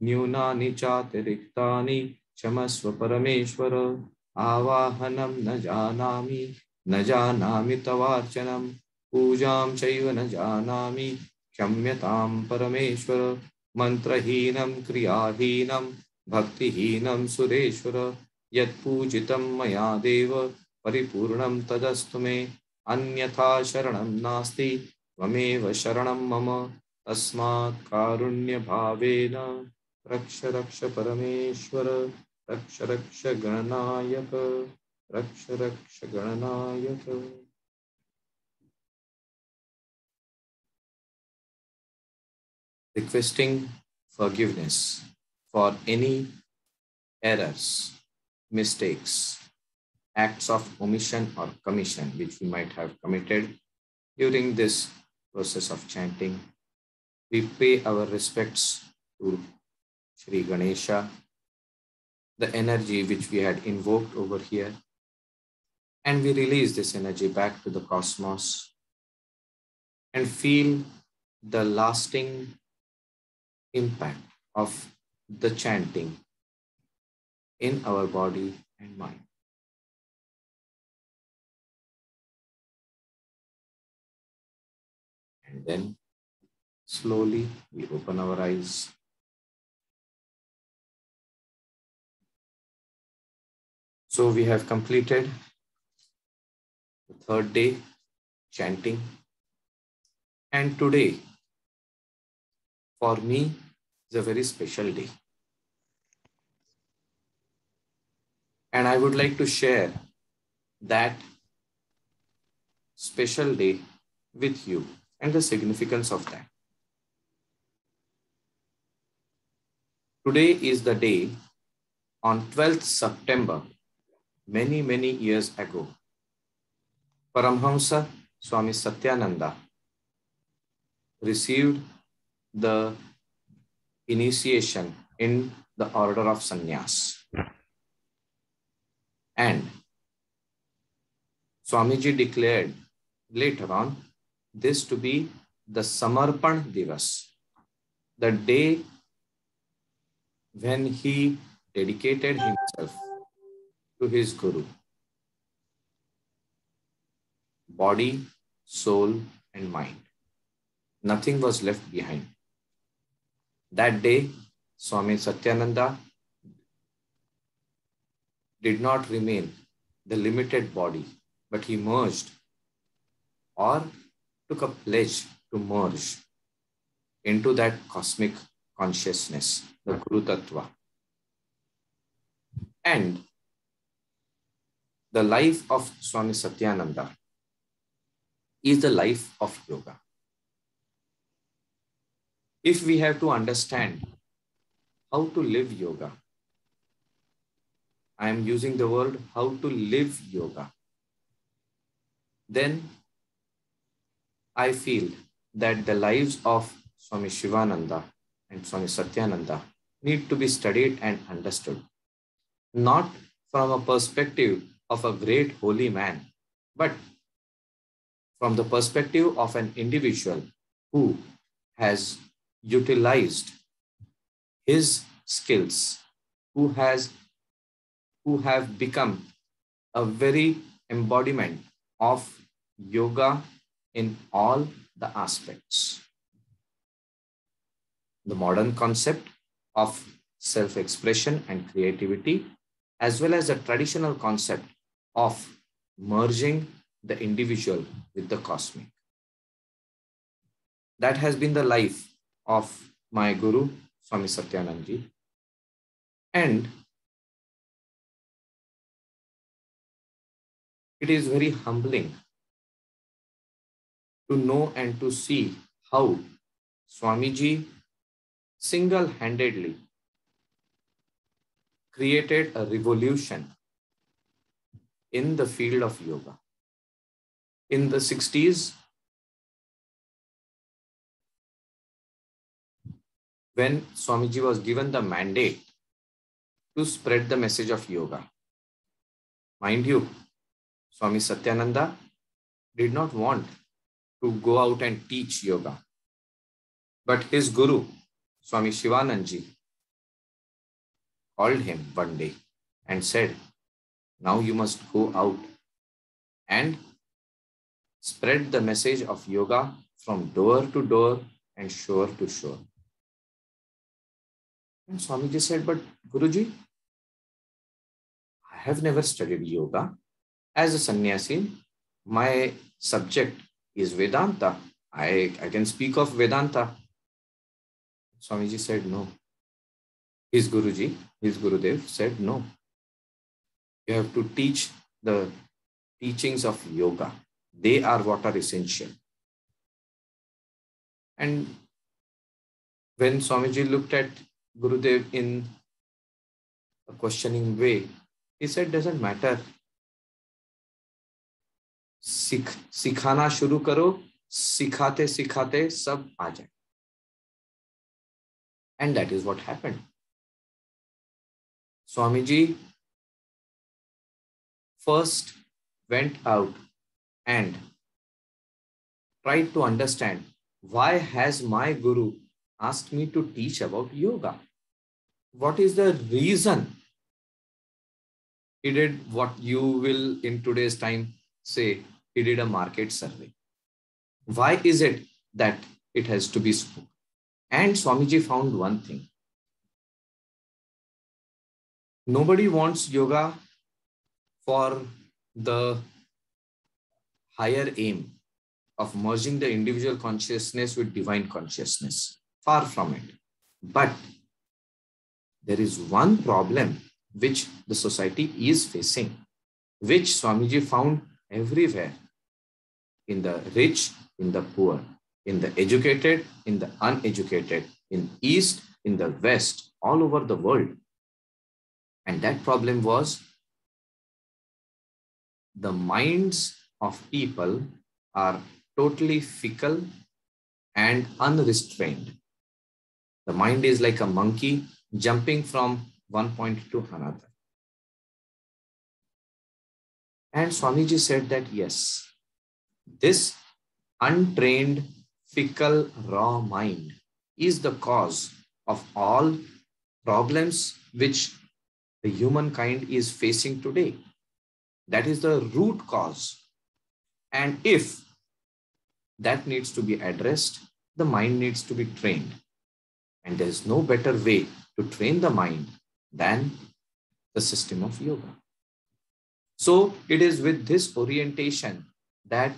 न्यूनानि चातिरिक्तानि क्षमस्व परमेश्वर। आवाहनं न जानामि न जानामि तवार्चनं। पूजां चैव न जानामि, क्षम्यतां परमेश्वर। मन्त्रहीनं क्रियाहीनं, भक्तिहीनं सुरेश्वर, यत्पूजितं मया देव, परिपूर्णं तदस्तु मे। अन्यथा शरणं नास्ति, त्वमेव शरणं मम। तस्मात् कारुण्यभावेन। रक्ष रक्ष परमेश्वर, रक्ष रक्ष गणनायक। रक्ष रक्ष Gananayak. Requesting forgiveness for any errors, mistakes, acts of omission or commission which we might have committed during this process of chanting. We pay our respects to Sri Ganesha, the energy which we had invoked over here, and we release this energy back to the cosmos and feel the lasting impact of the chanting in our body and mind. And then slowly we open our eyes. So we have completed the third day chanting. And today for me is a very special day. And I would like to share that special day with you and the significance of that. Today is the day on 12th September, many, many years ago. Paramhamsa Swami Satyananda received the initiation in the order of sannyas. And Swamiji declared later on this to be the Samarpan Divas, the day when he dedicated himself to his Guru. Body, soul, and mind. Nothing was left behind. That day, Swami Satyananda did not remain the limited body, but he merged or took a pledge to merge into that cosmic consciousness, the Guru Tattva. And the life of Swami Satyananda is the life of yoga if we have to understand how to live yoga, I am using the word how to live yoga, then I feel that the lives of Swami Shivananda and Swami Satyananda need to be studied and understood, not from a perspective of a great holy man, but from the perspective of an individual who has utilized his skills, who has who have become a very embodiment of yoga in all the aspects. The modern concept of self-expression and creativity, as well as the traditional concept of merging the individual with the cosmic. That has been the life of my Guru, Swami Satyanandji. And it is very humbling to know and to see how Swamiji single-handedly created a revolution in the field of yoga. In the 60s, when Swamiji was given the mandate to spread the message of yoga. Mind you, Swami Satyananda did not want to go out and teach yoga. But his guru, Swami Shivananji, called him one day and said, Now you must go out and spread the message of yoga from door to door and shore to shore. And Swamiji said, But Guruji, I have never studied yoga. As a sannyasi, my subject is Vedanta. I, I can speak of Vedanta. Swamiji said, No. His Guruji, his Gurudev said, No. You have to teach the teachings of yoga. They are what are essential. And when Swamiji looked at Gurudev in a questioning way, he said, doesn't matter. सीख सिखाना शुरू करो सिखाते सिखाते सब आ जाए and that is what happened swamiji first went out and tried to understand why has my guru asked me to teach about yoga what is the reason he did what you will in today's time say he did a market survey. Why is it that it has to be spoken? And Swamiji found one thing. Nobody wants yoga for the higher aim of merging the individual consciousness with divine consciousness. Far from it. But there is one problem which the society is facing, which Swamiji found everywhere in the rich, in the poor, in the educated, in the uneducated, in East, in the West, all over the world. And that problem was the minds of people are totally fickle and unrestrained. The mind is like a monkey jumping from one point to another. And Swamiji said that yes, this untrained, fickle, raw mind is the cause of all problems which the humankind is facing today. That is the root cause. And if that needs to be addressed, the mind needs to be trained. And there is no better way to train the mind than the system of yoga. So it is with this orientation that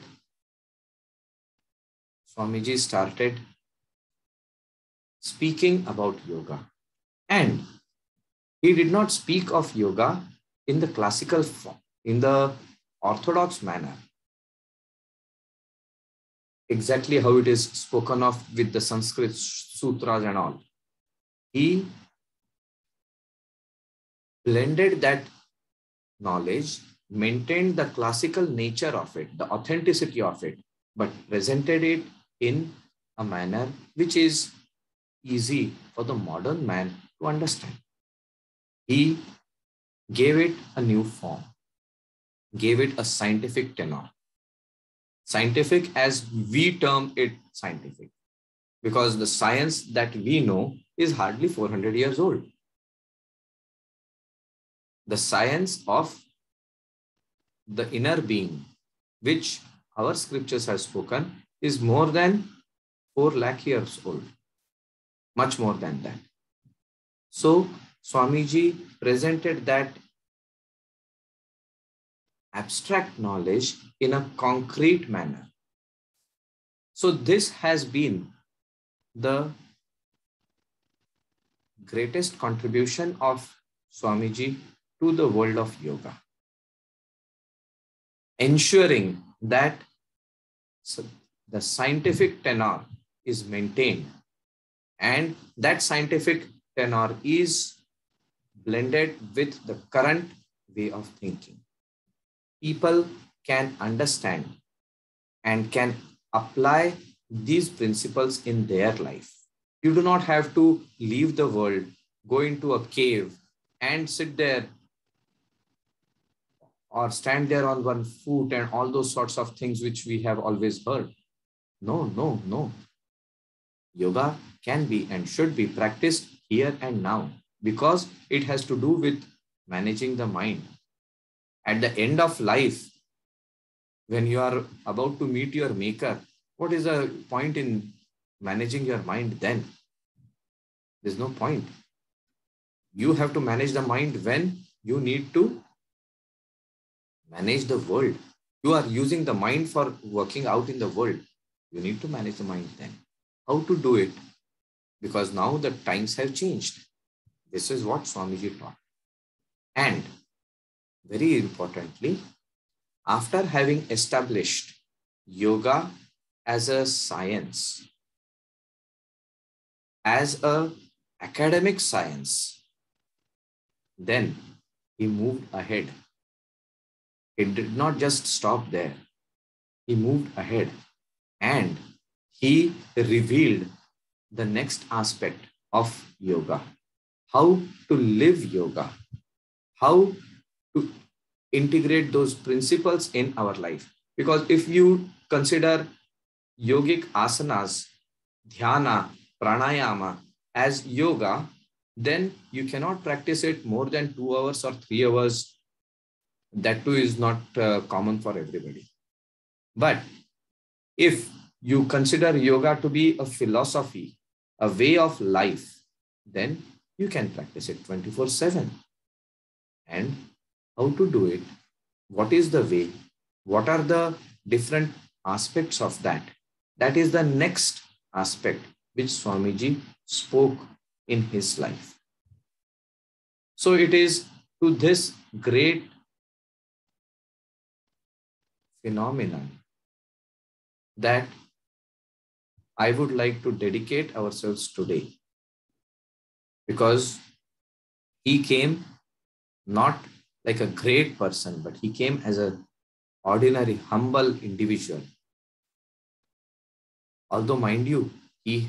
Swamiji started speaking about yoga. And he did not speak of yoga in the classical form, in the orthodox manner. Exactly how it is spoken of with the Sanskrit sutras and all. He blended that knowledge maintained the classical nature of it, the authenticity of it, but presented it in a manner which is easy for the modern man to understand. He gave it a new form, gave it a scientific tenor. Scientific as we term it scientific, because the science that we know is hardly 400 years old. The science of the inner being, which our scriptures have spoken, is more than 4 lakh years old. Much more than that. So, Swamiji presented that abstract knowledge in a concrete manner. So, this has been the greatest contribution of Swamiji to the world of yoga. Ensuring that the scientific tenor is maintained and that scientific tenor is blended with the current way of thinking. People can understand and can apply these principles in their life. You do not have to leave the world, go into a cave, and sit there or stand there on one foot and all those sorts of things which we have always heard. No, no, no. Yoga can be and should be practiced here and now because it has to do with managing the mind. At the end of life, when you are about to meet your maker, what is the point in managing your mind then? There's no point. You have to manage the mind when you need to manage the world. You are using the mind for working out in the world. You need to manage the mind then. How to do it? Because now the times have changed. This is what Swamiji taught. And very importantly, after having established yoga as a science, as a academic science, then he moved ahead it did not just stop there. He moved ahead and he revealed the next aspect of yoga how to live yoga, how to integrate those principles in our life. Because if you consider yogic asanas, dhyana, pranayama as yoga, then you cannot practice it more than two hours or three hours that too is not uh, common for everybody. But if you consider yoga to be a philosophy, a way of life, then you can practice it 24 7. And how to do it? What is the way? What are the different aspects of that? That is the next aspect which Swamiji spoke in his life. So it is to this great phenomenon that I would like to dedicate ourselves today. Because he came not like a great person, but he came as an ordinary, humble individual. Although, mind you, he,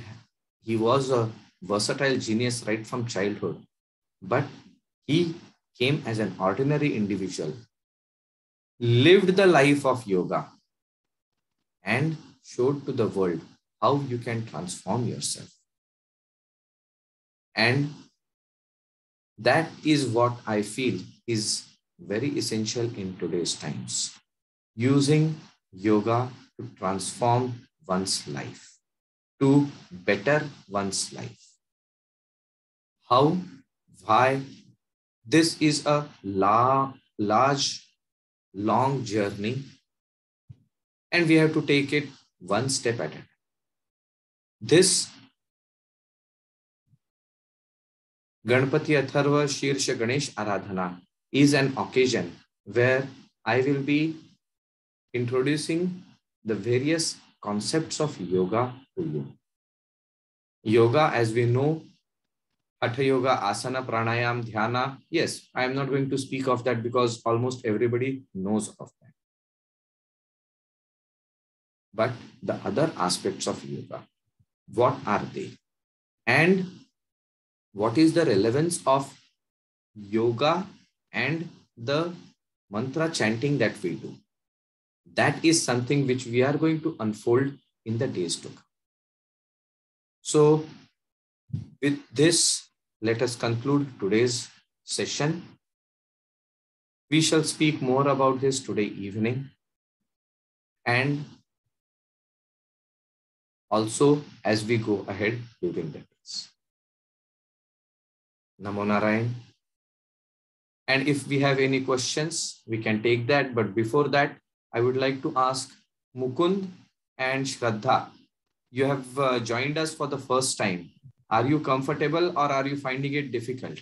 he was a versatile genius right from childhood, but he came as an ordinary individual lived the life of yoga and showed to the world how you can transform yourself. And that is what I feel is very essential in today's times. Using yoga to transform one's life, to better one's life. How? Why? This is a la- large long journey and we have to take it one step at a time. This Ganpati Atharva Shirsha Ganesh Aradhana is an occasion where I will be introducing the various concepts of yoga to you. Yoga, as we know, Hatha Yoga, Asana, Pranayam, Dhyana. Yes, I am not going to speak of that because almost everybody knows of that. But the other aspects of yoga, what are they? And what is the relevance of yoga and the mantra chanting that we do? That is something which we are going to unfold in the days to come. So with this, let us conclude today's session. We shall speak more about this today evening. And also as we go ahead during the class. Namo Narayan. And if we have any questions, we can take that. But before that, I would like to ask Mukund and Shraddha. You have uh, joined us for the first time. Are you comfortable or are you finding it difficult?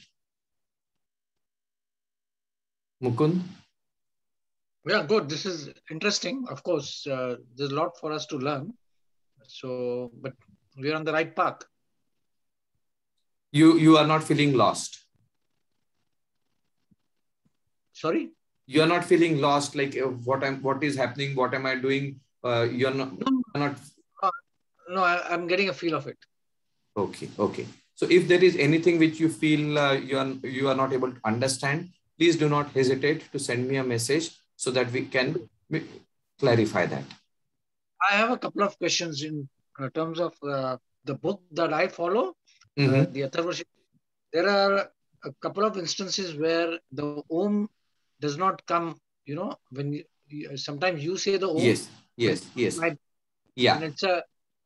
Mukund? Yeah, good. This is interesting. Of course, uh, there's a lot for us to learn. So, but we're on the right path. You you are not feeling lost. Sorry. You are not feeling lost. Like uh, what I'm, what is happening? What am I doing? Uh, you're not. No, you're not. Uh, no, I, am getting a feel of it. Okay. Okay. So if there is anything which you feel uh, you are you are not able to understand, please do not hesitate to send me a message so that we can clarify that. I have a couple of questions in terms of uh, the book that I follow, uh, mm-hmm. uh, the Atharva There are a couple of instances where the Om does not come, you know, when you, sometimes you say the Om. Yes, yes, yes. I, yeah. And it's a,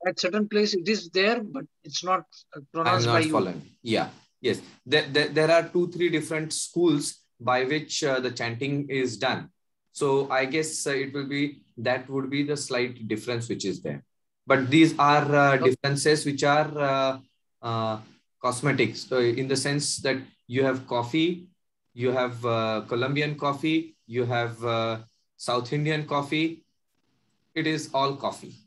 at certain place it is there, but it's not pronounced I'm not by following. you. Yeah, yes. There, there, there are two, three different schools by which uh, the chanting is done. So I guess uh, it will be that would be the slight difference which is there. But these are uh, differences which are uh, uh, cosmetics. So in the sense that you have coffee, you have uh, Colombian coffee, you have uh, South Indian coffee. It is all coffee.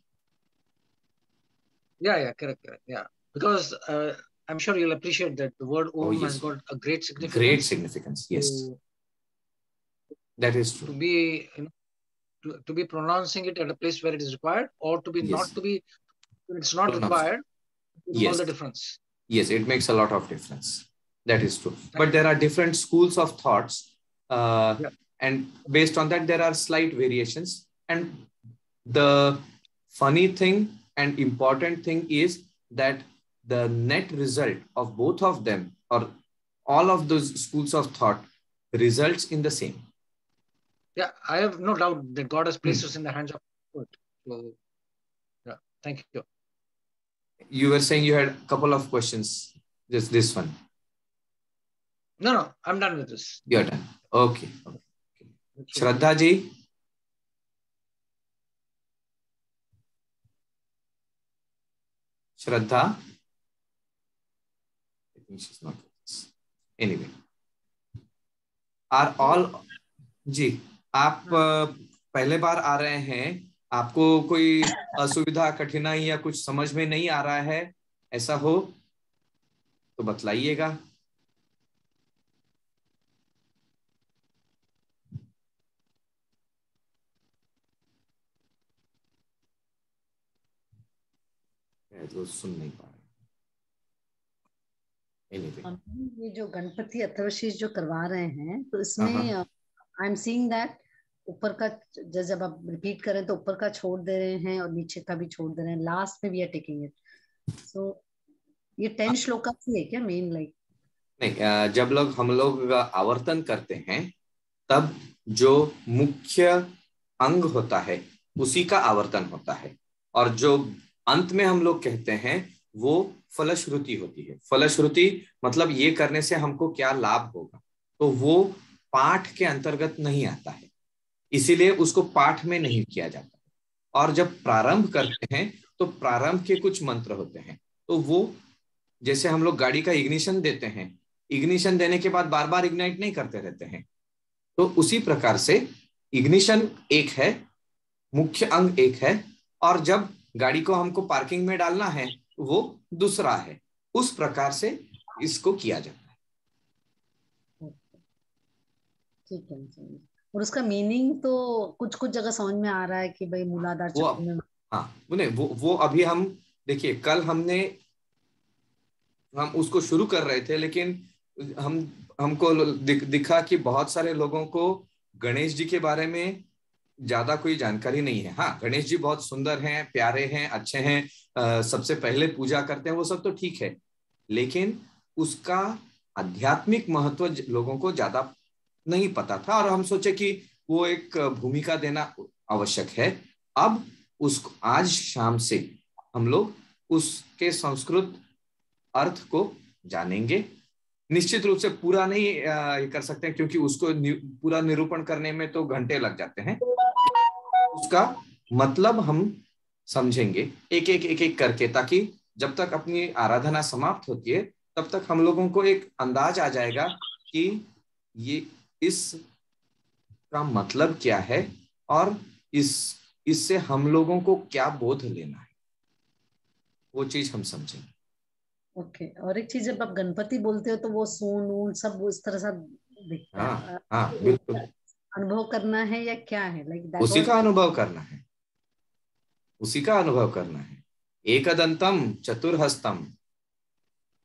Yeah, yeah, correct, correct. Yeah, because I'm sure you'll appreciate that the word Om oh, yes. has got a great significance. Great significance, yes. To, that is true. To be you know, to, to be pronouncing it at a place where it is required, or to be yes. not to be it's not required. Yes. All the difference. Yes, it makes a lot of difference. That is true. But there are different schools of thoughts, uh, yeah. and based on that, there are slight variations. And the funny thing and important thing is that the net result of both of them or all of those schools of thought results in the same yeah, I have no doubt that God has placed mm. us in the hands of God. So, yeah, thank you. You were saying you had a couple of questions. Just this one. No, no, I'm done with this. You're done. Okay. okay. Shraddha ji. Shraddha. I think she's not. Anyway. Are all. जी आप पहले बार आ रहे हैं आपको कोई असुविधा कठिनाई या कुछ समझ में नहीं आ रहा है ऐसा हो तो बतलाइएगा तो सुन नहीं पा रहे। ये जो गणपति अथर्वशीष जो करवा रहे हैं तो इसमें आई एम सीइंग दैट ऊपर का जब आप रिपीट करें तो ऊपर का छोड़ दे रहे हैं और नीचे का भी छोड़ दे रहे हैं। लास्ट में we are taking it so ये टेन श्लोका से है क्या मेन लाइक नहीं जब लोग हम लोग आवर्तन करते हैं तब जो मुख्य अंग होता है उसी का आवर्तन होता है। और जो अंत में हम लोग कहते हैं, वो फलश्रुति होती है। फलश्रुति मतलब ये करने से हमको क्या लाभ होगा? तो वो पाठ के अंतर्गत नहीं आता है। इसीलिए उसको पाठ में नहीं किया जाता और जब प्रारंभ करते हैं तो प्रारंभ के कुछ मंत्र होते हैं। तो वो जैसे हम लोग गाड़ी का इग्निशन देते हैं, इग्निशन देने के बाद बार बार इग्नाइट नहीं करते रहते हैं। तो उसी प्रकार से इग्निशन एक है, मुख्य अंग एक है, और जब गाड़ी को हमको पार्किंग में डालना है वो दूसरा है। उस प्रकार से इसको किया जाता है। ठीक है और उसका मीनिंग तो कुछ कुछ जगह समझ में आ रहा है कि भाई मूलाधार वो हाँ वो वो अभी हम देखिए कल हमने हम उसको शुरू कर रहे थे लेकिन हम हमको दिख, दिखा कि बहुत सारे लोगों को गणेश जी के बारे में ज़्यादा कोई जानकारी नहीं है। हाँ गणेश जी बहुत सुंदर हैं प्यारे हैं अच्छे हैं आ, सबसे पहले पूजा करते हैं वो सब तो ठीक है। लेकिन उसका आध्यात्मिक महत्व लोगों को ज़्यादा नहीं पता था और हम सोचे कि वो एक भूमिका देना आवश्यक है। अब उस आज शाम से हम लोग उसके संस्कृत अर्थ को जानेंगे। निश्चित रूप से पूरा नहीं कर सकते क्योंकि उसको नि, पूरा निरूपण करने में तो घंटे लग जाते हैं। उसका मतलब हम समझेंगे। एक एक एक एक करके ताकि जब तक अपनी आराधना समाप्त होती है तब तक हम लोगों को एक अंदाज आ जाएगा कि ये इस का मतलब क्या है और इस इससे हम लोगों को क्या बोध लेना है। वो चीज़ हम समझेंगे। Okay okay. और एक चीज़ जब आप गणपति बोलते हो तो वो सोन ऊन सब इस तरह सा दिखता हाँ, हाँ, बिल्कुल। अनुभव करना है या क्या है? लाइक like उसी का अनुभव करना है। उसी का अनुभव करना है। एकदंतम चतुर्हस्तम।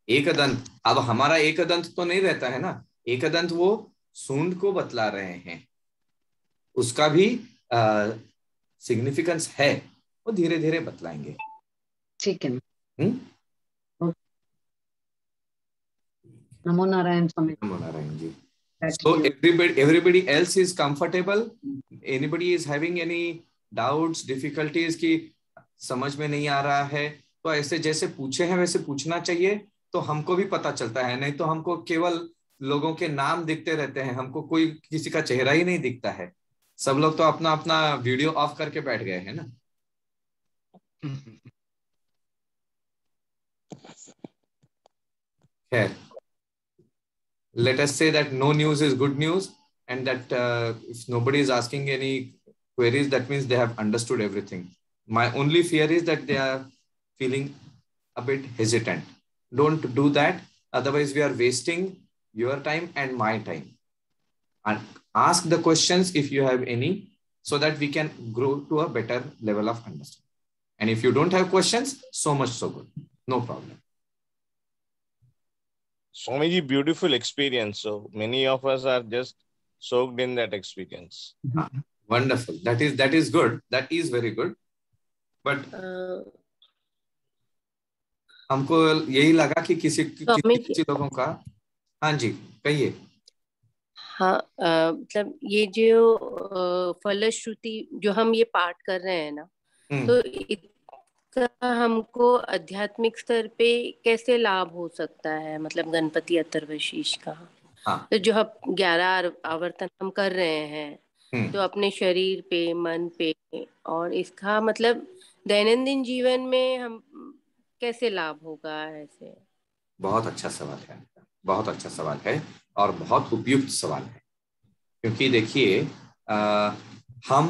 एकदंत। अब हमारा एकदंत तो नहीं रहता है ना? एकदंत वो सूंड को बतला रहे हैं। उसका भी सिग्निफिकेंस है। वो धीरे धीरे बतलाएँगे। ठीक है? नमो नारायण स्वामी। नमो Narayan ji. So everybody everybody else is comfortable? Anybody is having any doubts difficulties कि समझ में नहीं आ रहा है? तो ऐसे जैसे पूछे हैं वैसे पूछना चाहिए। तो हमको भी पता चलता है। नहीं तो हमको केवल लोगों के नाम दिखते रहते हैं। हमको कोई किसी का चेहरा ही नहीं दिखता है। सब लोग तो अपना अपना वीडियो ऑफ़ करके बैठ गए हैं ना? खैर। Let us say that no news is good news and that uh, if nobody is asking any queries that means they have understood everything. My only fear is that they are feeling a bit hesitant. Don't do that. Otherwise we are wasting your time and my time. And ask the questions if you have any so that we can grow to a better level of understanding. And if you don't have questions so much so good. No problem Swamiji, beautiful experience. So many of us are just soaked in that experience. Mm-hmm. Wonderful. That is that is good. That is very good. But uh, हमको यही लगा कि किसी किसी, किसी लोगों का हाँ जी कहिए हाँ मतलब ये जो फलश्रुति जो हम ये पाठ कर रहे हैं ना हम्म। तो का हमको आध्यात्मिक स्तर पे कैसे लाभ हो सकता है? मतलब गणपति अतर्वशीष का। हाँ. तो जो हम ग्यारह आवर्तन हम कर रहे हैं हम्म। तो अपने शरीर पे मन पे और इसका मतलब दैनंदिन जीवन में हम कैसे लाभ होगा ऐसे? बहुत अच्छा सवाल है। बहुत अच्छा सवाल है और बहुत उपयुक्त सवाल है। क्योंकि देखिए हम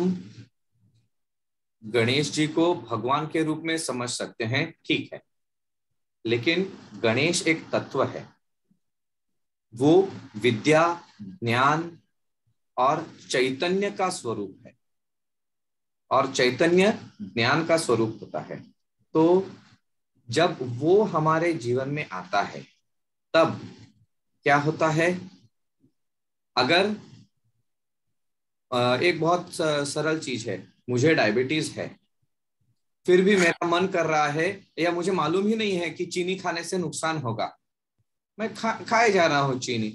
गणेश जी को भगवान के रूप में समझ सकते हैं, ठीक है। लेकिन गणेश एक तत्व है। वो विद्या, ज्ञान और चैतन्य का स्वरूप है। और चैतन्य, ज्ञान का स्वरूप होता है। तो जब वो हमारे जीवन में आता है, तब क्या होता है? अगर एक बहुत सरल चीज़ है। मुझे डायबिटीज़ है। फिर भी मेरा मन कर रहा है, या मुझे मालूम ही नहीं है कि चीनी खाने से नुकसान होगा। मैं खा, खाए जा रहा हूँ चीनी।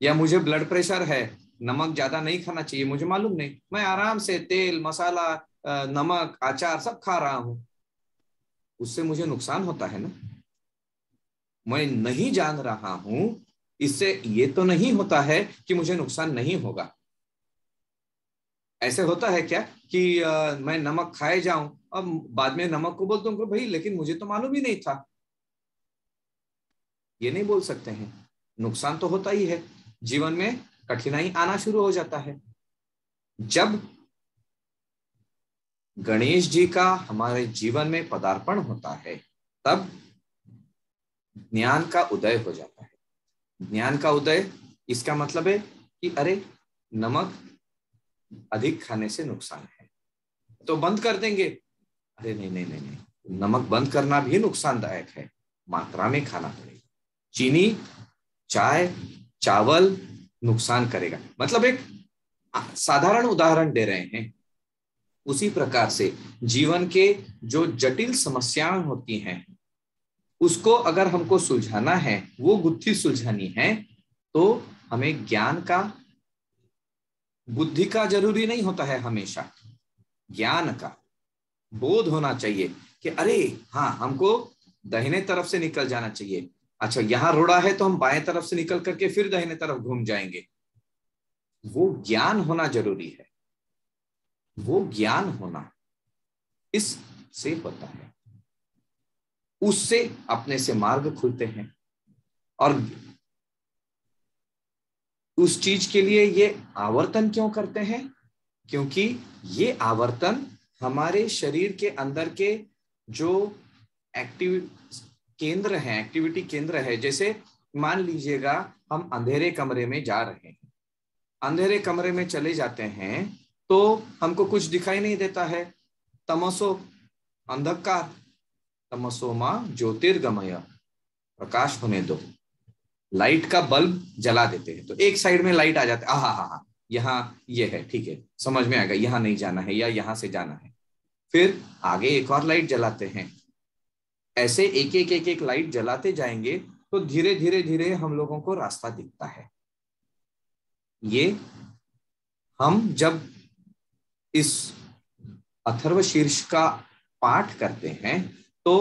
या मुझे ब्लड प्रेशर है, नमक ज़्यादा नहीं खाना चाहिए, मुझे मालूम नहीं। मैं आराम से तेल, मसाला नमक, अचार सब खा रहा हूँ। उससे मुझे नुकसान होता है ना? मैं नहीं जान रहा हूँ, इससे ये तो नहीं होता है कि मुझे नुकसान नहीं होगा। ऐसे होता है क्या कि आ, मैं नमक खाए जाऊँ अब बाद में नमक को बोलता हूँ भाई लेकिन मुझे तो मालूम ही नहीं था। ये नहीं बोल सकते हैं। नुकसान तो होता ही है। जीवन में कठिनाई आना शुरू हो जाता है। जब गणेश जी का हमारे जीवन में पदार्पण होता है तब ज्ञान का उदय हो जाता है। ज्ञान का उदय इसका मतलब है कि अरे नमक अधिक खाने से नुकसान है। तो बंद कर देंगे। अरे नहीं नहीं नहीं नहीं। नमक बंद करना भी नुकसानदायक है। मात्रा में खाना पड़ेगा। चीनी, चाय, चावल नुकसान करेगा। मतलब एक साधारण उदाहरण दे रहे हैं। उसी प्रकार से जीवन के जो जटिल समस्याएँ होती हैं, उसको अगर हमको सुलझाना है, वो गुत्थी सुलझानी है तो हमें ज्ञान का बुद्धि का ज़रूरी नहीं होता है हमेशा। ज्ञान का बोध होना चाहिए कि अरे हाँ हमको दहिने तरफ़ से निकल जाना चाहिए। अच्छा यहाँ रोड़ा है तो हम बाएँ तरफ़ से निकल करके फिर दाहिने तरफ़ घूम जाएँगे। वो ज्ञान होना ज़रूरी है। वो ज्ञान होना इससे होता है। उससे अपने से मार्ग खुलते हैं और उस चीज़ के लिए ये आवर्तन क्यों करते हैं? क्योंकि ये आवर्तन हमारे शरीर के अंदर के जो एक्टिव केंद्र हैं, एक्टिविटी केंद्र है, जैसे मान लीजिएगा हम अंधेरे कमरे में जा रहे हैं। अंधेरे कमरे में चले जाते हैं तो हमको कुछ दिखाई नहीं देता है। तमसो अंधकार तमसोमा ज्योतिर्गमय, प्रकाश होने दो। लाइट का बल्ब जला देते हैं। तो एक साइड में लाइट आ जाता है। हा हा हा यहाँ ये है, ठीक है, समझ में आएगा, यहाँ नहीं जाना है या यहाँ से जाना है। फिर आगे एक और लाइट जलाते हैं। ऐसे एक एक एक एक लाइट जलाते जाएँगे तो धीरे धीरे धीरे हम लोगों को रास्ता दिखता है। ये हम जब इस अथर्व शीर्ष का पाठ करते हैं तो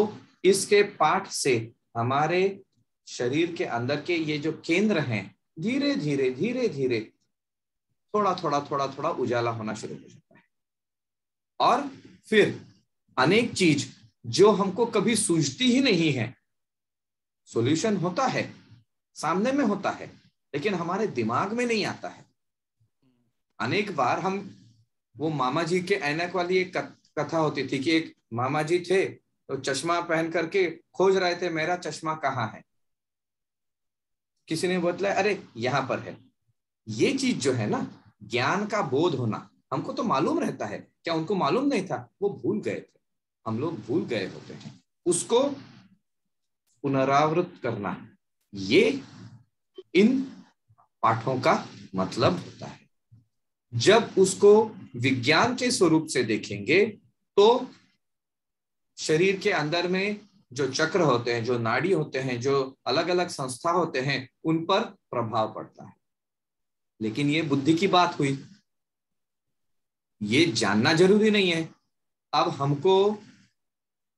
इसके पाठ से हमारे शरीर के अंदर के ये जो केंद्र हैं, धीरे धीरे धीरे धीरे थोड़ा थोड़ा थोड़ा थोड़ा उजाला होना शुरू हो जाता है। और फिर अनेक चीज़ जो हमको कभी सूझती ही नहीं है सॉल्यूशन होता है, सामने में होता है, लेकिन हमारे दिमाग में नहीं आता है। अनेक बार हम, वो मामा जी के ऐनक वाली एक कथा होती थी कि एक मामा जी थे तो चश्मा पहन करके खोज रहे थे, मेरा चश्मा कहाँ है? किसी ने बतलाया अरे, यहाँ पर है। ये चीज़ जो है ना, ज्ञान का बोध होना, हमको तो मालूम रहता है। क्या उनको मालूम नहीं था? वो भूल गए थे। हम लोग भूल गए होते हैं। उसको पुनरावृत करना, ये इन पाठों का मतलब होता है। जब उसको विज्ञान के स्वरूप से देखेंगे तो शरीर के अंदर में जो चक्र होते हैं, जो नाड़ी होते हैं, जो अलग अलग संस्था होते हैं, उन पर प्रभाव पड़ता है। लेकिन ये बुद्धि की बात हुई। ये जानना ज़रूरी नहीं है। अब हमको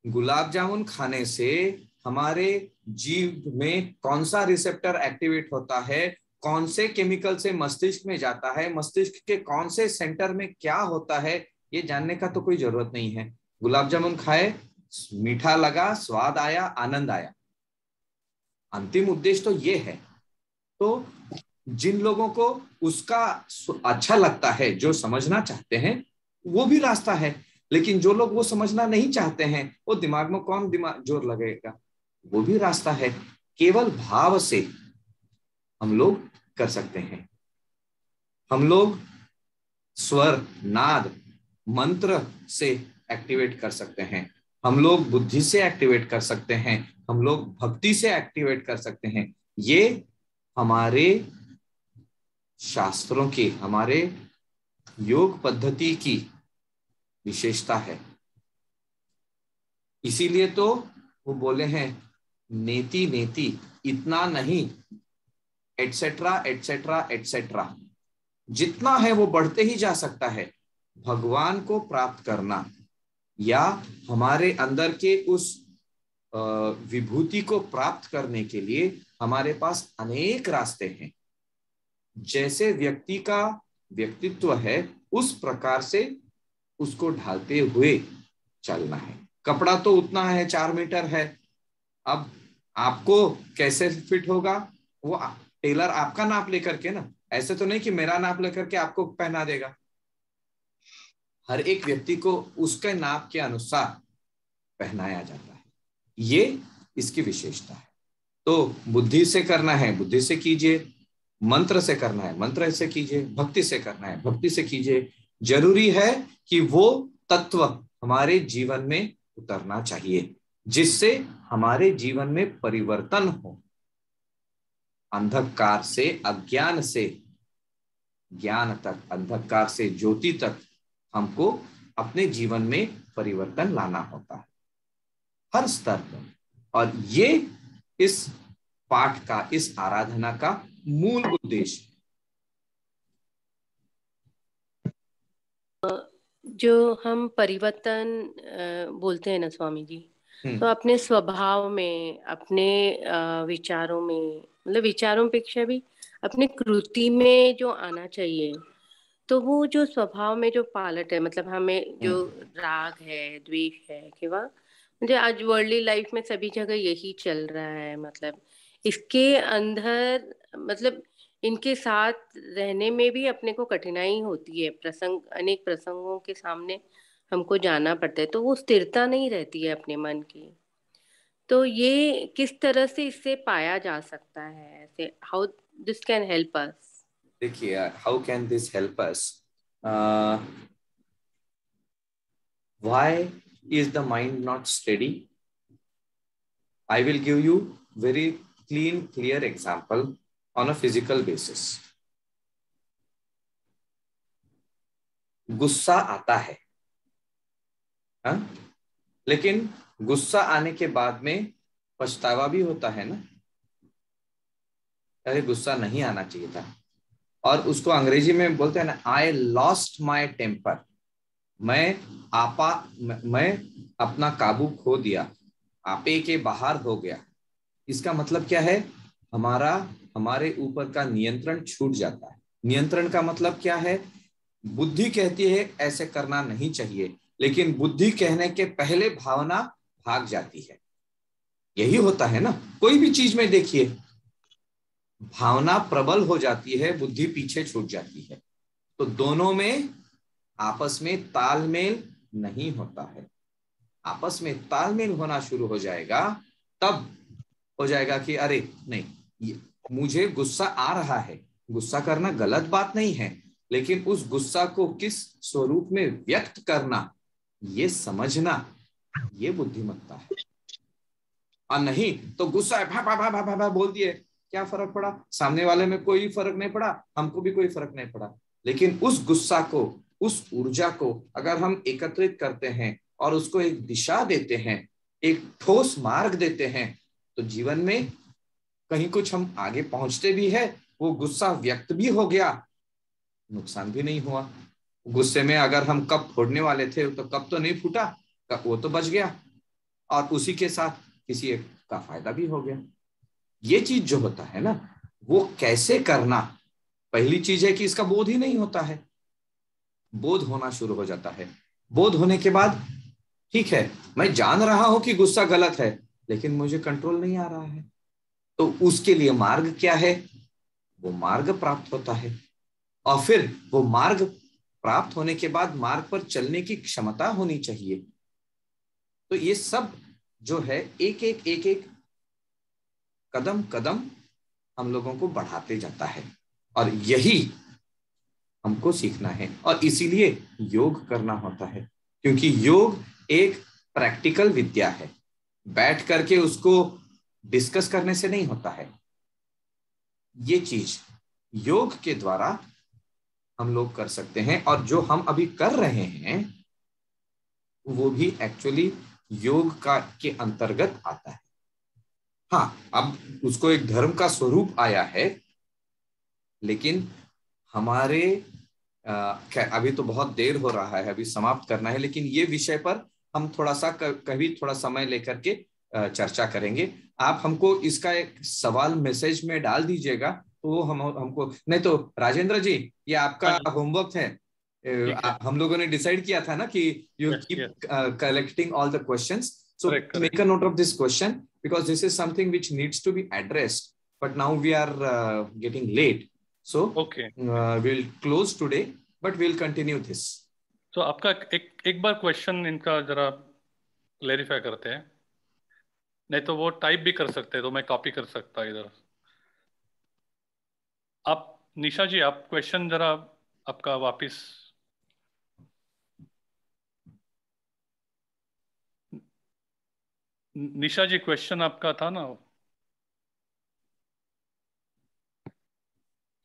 गुलाब जामुन खाने से हमारे जीव में कौन सा रिसेप्टर एक्टिवेट होता है, कौन से केमिकल से मस्तिष्क में जाता है, मस्तिष्क के कौन से सेंटर में क्या होता है, ये जानने का तो कोई ज़रूरत नहीं है। गुलाब जामुन खाए मीठा लगा, स्वाद आया, आनंद आया। अंतिम उद्देश्य तो ये है। तो जिन लोगों को उसका अच्छा लगता है, जो समझना चाहते हैं, वो भी रास्ता है। लेकिन जो लोग वो समझना नहीं चाहते हैं, वो दिमाग में कौन दिमाग ज़ोर लगेगा? वो भी रास्ता है। केवल भाव से हम लोग कर सकते हैं। हम लोग स्वर, नाद, मंत्र से एक्टिवेट कर सकते हैं। हम लोग बुद्धि से एक्टिवेट कर सकते हैं, हम लोग भक्ति से एक्टिवेट कर सकते हैं। ये हमारे शास्त्रों की, हमारे योग पद्धति की विशेषता है। इसीलिए तो वो बोले हैं, नेति नेति, इतना नहीं एटसेट्रा एटसेट्रा एटसेट्रा जितना है वो बढ़ते ही जा सकता है। भगवान को प्राप्त करना। या हमारे अंदर के उस विभूति को प्राप्त करने के लिए हमारे पास अनेक रास्ते हैं। जैसे व्यक्ति का व्यक्तित्व है, उस प्रकार से उसको ढालते हुए चलना है। कपड़ा तो उतना है, चार मीटर है। अब आपको कैसे फिट होगा? वो टेलर आपका नाप लेकर के ना, ऐसे तो नहीं कि मेरा नाप लेकर के आपको पहना देगा। हर एक व्यक्ति को उसके नाप के अनुसार पहनाया जाता है। ये इसकी विशेषता है। तो बुद्धि से करना है, बुद्धि से कीजिए, मंत्र से करना है, मंत्र से कीजिए, भक्ति से करना है, भक्ति से कीजिए। ज़रूरी है कि वो तत्व हमारे जीवन में उतरना चाहिए, जिससे हमारे जीवन में परिवर्तन हो। अंधकार से, अज्ञान से, ज्ञान तक, अंधकार से, ज्योति तक हमको अपने जीवन में परिवर्तन लाना होता है। हर स्तर पर। और ये इस पाठ का इस आराधना का मूल उद्देश्य जो हम परिवर्तन बोलते हैं ना स्वामी जी हम्म। तो अपने स्वभाव में अपने विचारों में मतलब विचारों पेक्षा भी अपने कृति में जो आना चाहिए तो वो जो स्वभाव में जो पालट है मतलब हमें जो हम्म। राग है द्वेष है कि वह मुझे आज वर्ल्डली लाइफ में सभी जगह यही चल रहा है मतलब इसके अंदर मतलब इनके साथ रहने में भी अपने को कठिनाई होती है प्रसंग अनेक प्रसंगों के सामने हमको जाना पड़ता है तो वो स्थिरता नहीं रहती है अपने मन की। तो ये किस तरह से इससे पाया जा सकता है? ऐसे how this can help us देखिए how can this help us why is the mind not study I will give you very clean clear example on a physical basis. गुस्सा आता है, हा? लेकिन गुस्सा आने के बाद में पछतावा भी होता है ना? अरे, गुस्सा नहीं आना चाहिए था। और उसको अंग्रेज़ी में बोलते हैं ना आई लॉस्ट माई टेम्पर मैं आपा, मैं अपना काबू खो दिया, आपे के बाहर हो गया। इसका मतलब क्या है? हमारा, हमारे ऊपर का नियंत्रण छूट जाता है। नियंत्रण का मतलब क्या है? बुद्धि कहती है, ऐसे करना नहीं चाहिए। लेकिन बुद्धि कहने के पहले भावना भाग जाती है। यही होता है ना? कोई भी चीज़ में देखिए भावना प्रबल हो जाती है बुद्धि पीछे छूट जाती है। तो दोनों में आपस में तालमेल नहीं होता है। आपस में तालमेल होना शुरू हो जाएगा तब हो जाएगा कि अरे नहीं मुझे गुस्सा आ रहा है। गुस्सा करना गलत बात नहीं है लेकिन उस गुस्सा को किस स्वरूप में व्यक्त करना ये समझना ये बुद्धिमत्ता है। और नहीं तो गुस्सा है भा भा भा भा भा, भा बोल दिए। क्या फ़र्क पड़ा? सामने वाले में कोई फ़र्क नहीं पड़ा, हमको भी कोई फ़र्क नहीं पड़ा। लेकिन उस गुस्सा को, उस ऊर्जा को अगर हम एकत्रित करते हैं और उसको एक दिशा देते हैं, एक ठोस मार्ग देते हैं तो जीवन में कहीं कुछ हम आगे पहुँचते भी है, वो गुस्सा व्यक्त भी हो गया, नुकसान भी नहीं हुआ। गुस्से में अगर हम कप फोड़ने वाले थे तो कप तो नहीं फूटा वो तो बच गया। और उसी के साथ किसी एक का फ़ायदा भी हो गया। ये चीज़ जो होता है ना, वो कैसे करना? पहली चीज़ है कि इसका बोध ही नहीं होता है। बोध होना शुरू हो जाता है। बोध होने के बाद, ठीक है, मैं जान रहा हूँ कि गुस्सा गलत है, लेकिन मुझे कंट्रोल नहीं आ रहा है। तो उसके लिए मार्ग क्या है? वो मार्ग प्राप्त होता है। और फिर वो मार्ग प्राप्त होने के बाद मार्ग पर चलने की क्षमता होनी चाहिए। तो ये सब जो है एक एक एक एक कदम कदम हम लोगों को बढ़ाते जाता है और यही हमको सीखना है और इसीलिए योग करना होता है क्योंकि योग एक प्रैक्टिकल विद्या है। बैठ करके उसको डिस्कस करने से नहीं होता है। ये चीज़ योग के द्वारा हम लोग कर सकते हैं और जो हम अभी कर रहे हैं, वो भी एक्चुअली योग का के अंतर्गत आता है। हाँ अब उसको एक धर्म का स्वरूप आया है लेकिन हमारे आ, अभी तो बहुत देर हो रहा है अभी समाप्त करना है लेकिन ये विषय पर हम थोड़ा सा कभी थोड़ा समय लेकर के चर्चा करेंगे। आप हमको इसका एक सवाल मैसेज में डाल दीजिएगा तो हम हमको नहीं तो राजेंद्र जी ये आपका होमवर्क हाँ। है। हम लोगों ने डिसाइड किया था ना कि you keep collecting all the questions correct, make a note of this question. Because this is something which needs to be addressed but now we are uh, getting late so okay uh, we'll close today but we'll continue this so आपका एक एक बार question इनका जरा clarify करते हैं नहीं तो वो टाइप भी कर सकते हैं तो मैं कॉपी कर सकता इधर आप निशा जी आप क्वेश्चन जरा आपका वापिस निशा जी क्वेश्चन आपका था ना?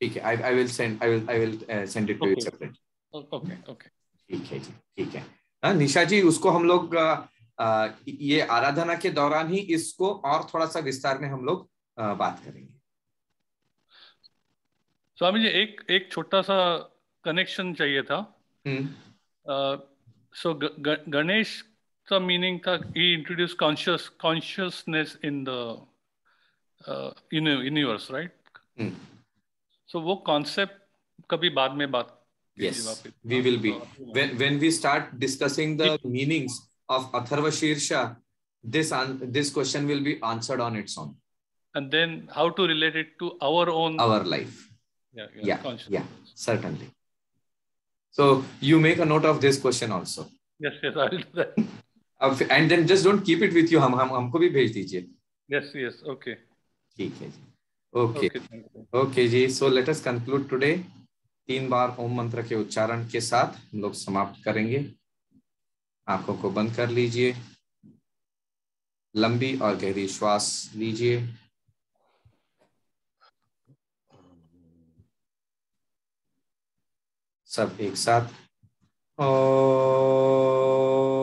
ठीक है I I will send I will I will send it to you separate okay okay ठीक है जी ठीक है। हाँ निशा जी उसको हम लोग uh, ये आराधना के दौरान ही इसको और थोड़ा सा विस्तार में हम लोग बात करेंगे। स्वामी जी एक एक छोटा सा कनेक्शन चाहिए था। सो गणेश का मीनिंग था ही introduce conscious consciousness in the universe right so वो कॉन्सेप्ट कभी बाद में बात yes we will be when when we start discussing the meanings of atharva shirsha this this question will be answered on its own and then how to relate it to our own our life yeah yeah yeah, yeah certainly so you make a note of this question also yes yes i will do that and then just don't keep it with you हम हम हमको भी भेज दीजिए। Yes yes okay ठीक है जी। Okay okay जी so let us conclude today तीन बार ओम मंत्र के उच्चारण के साथ हम लोग समाप्त करेंगे। आँखों को बंद कर लीजिए। लंबी और गहरी श्वास लीजिए। सब एक साथ। मुच्यते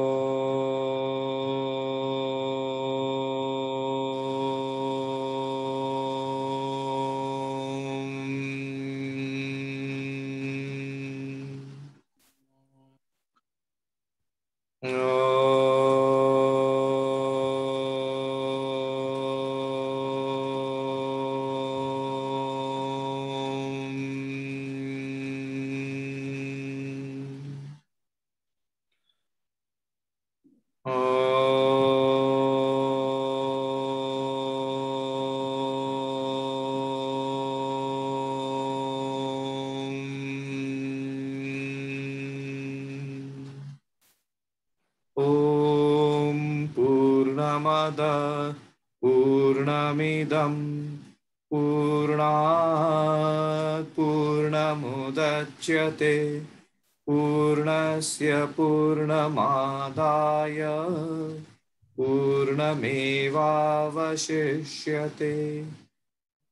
पूर्णमेवावशिष्यते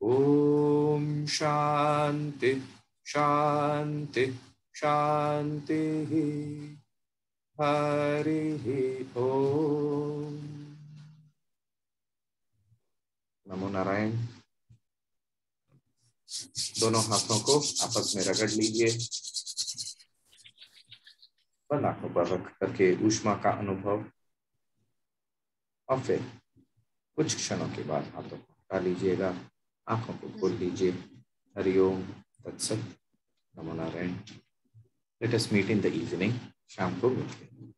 ॐ शान्ति शान्ति, शान्तिः। हरिः ॐ नमो नारायण। दोनों हाथों को आपस में रगड़ लीजिए। बंद आँखों पर रख करके ऊष्मा का अनुभव। और फिर कुछ क्षणों के बाद हाथों को हटा लीजिएगा, आँखों को खोल लीजिए हरिओम तत्सत। नमो Narayan. Let us meet in the evening शाम को मिलते हैं।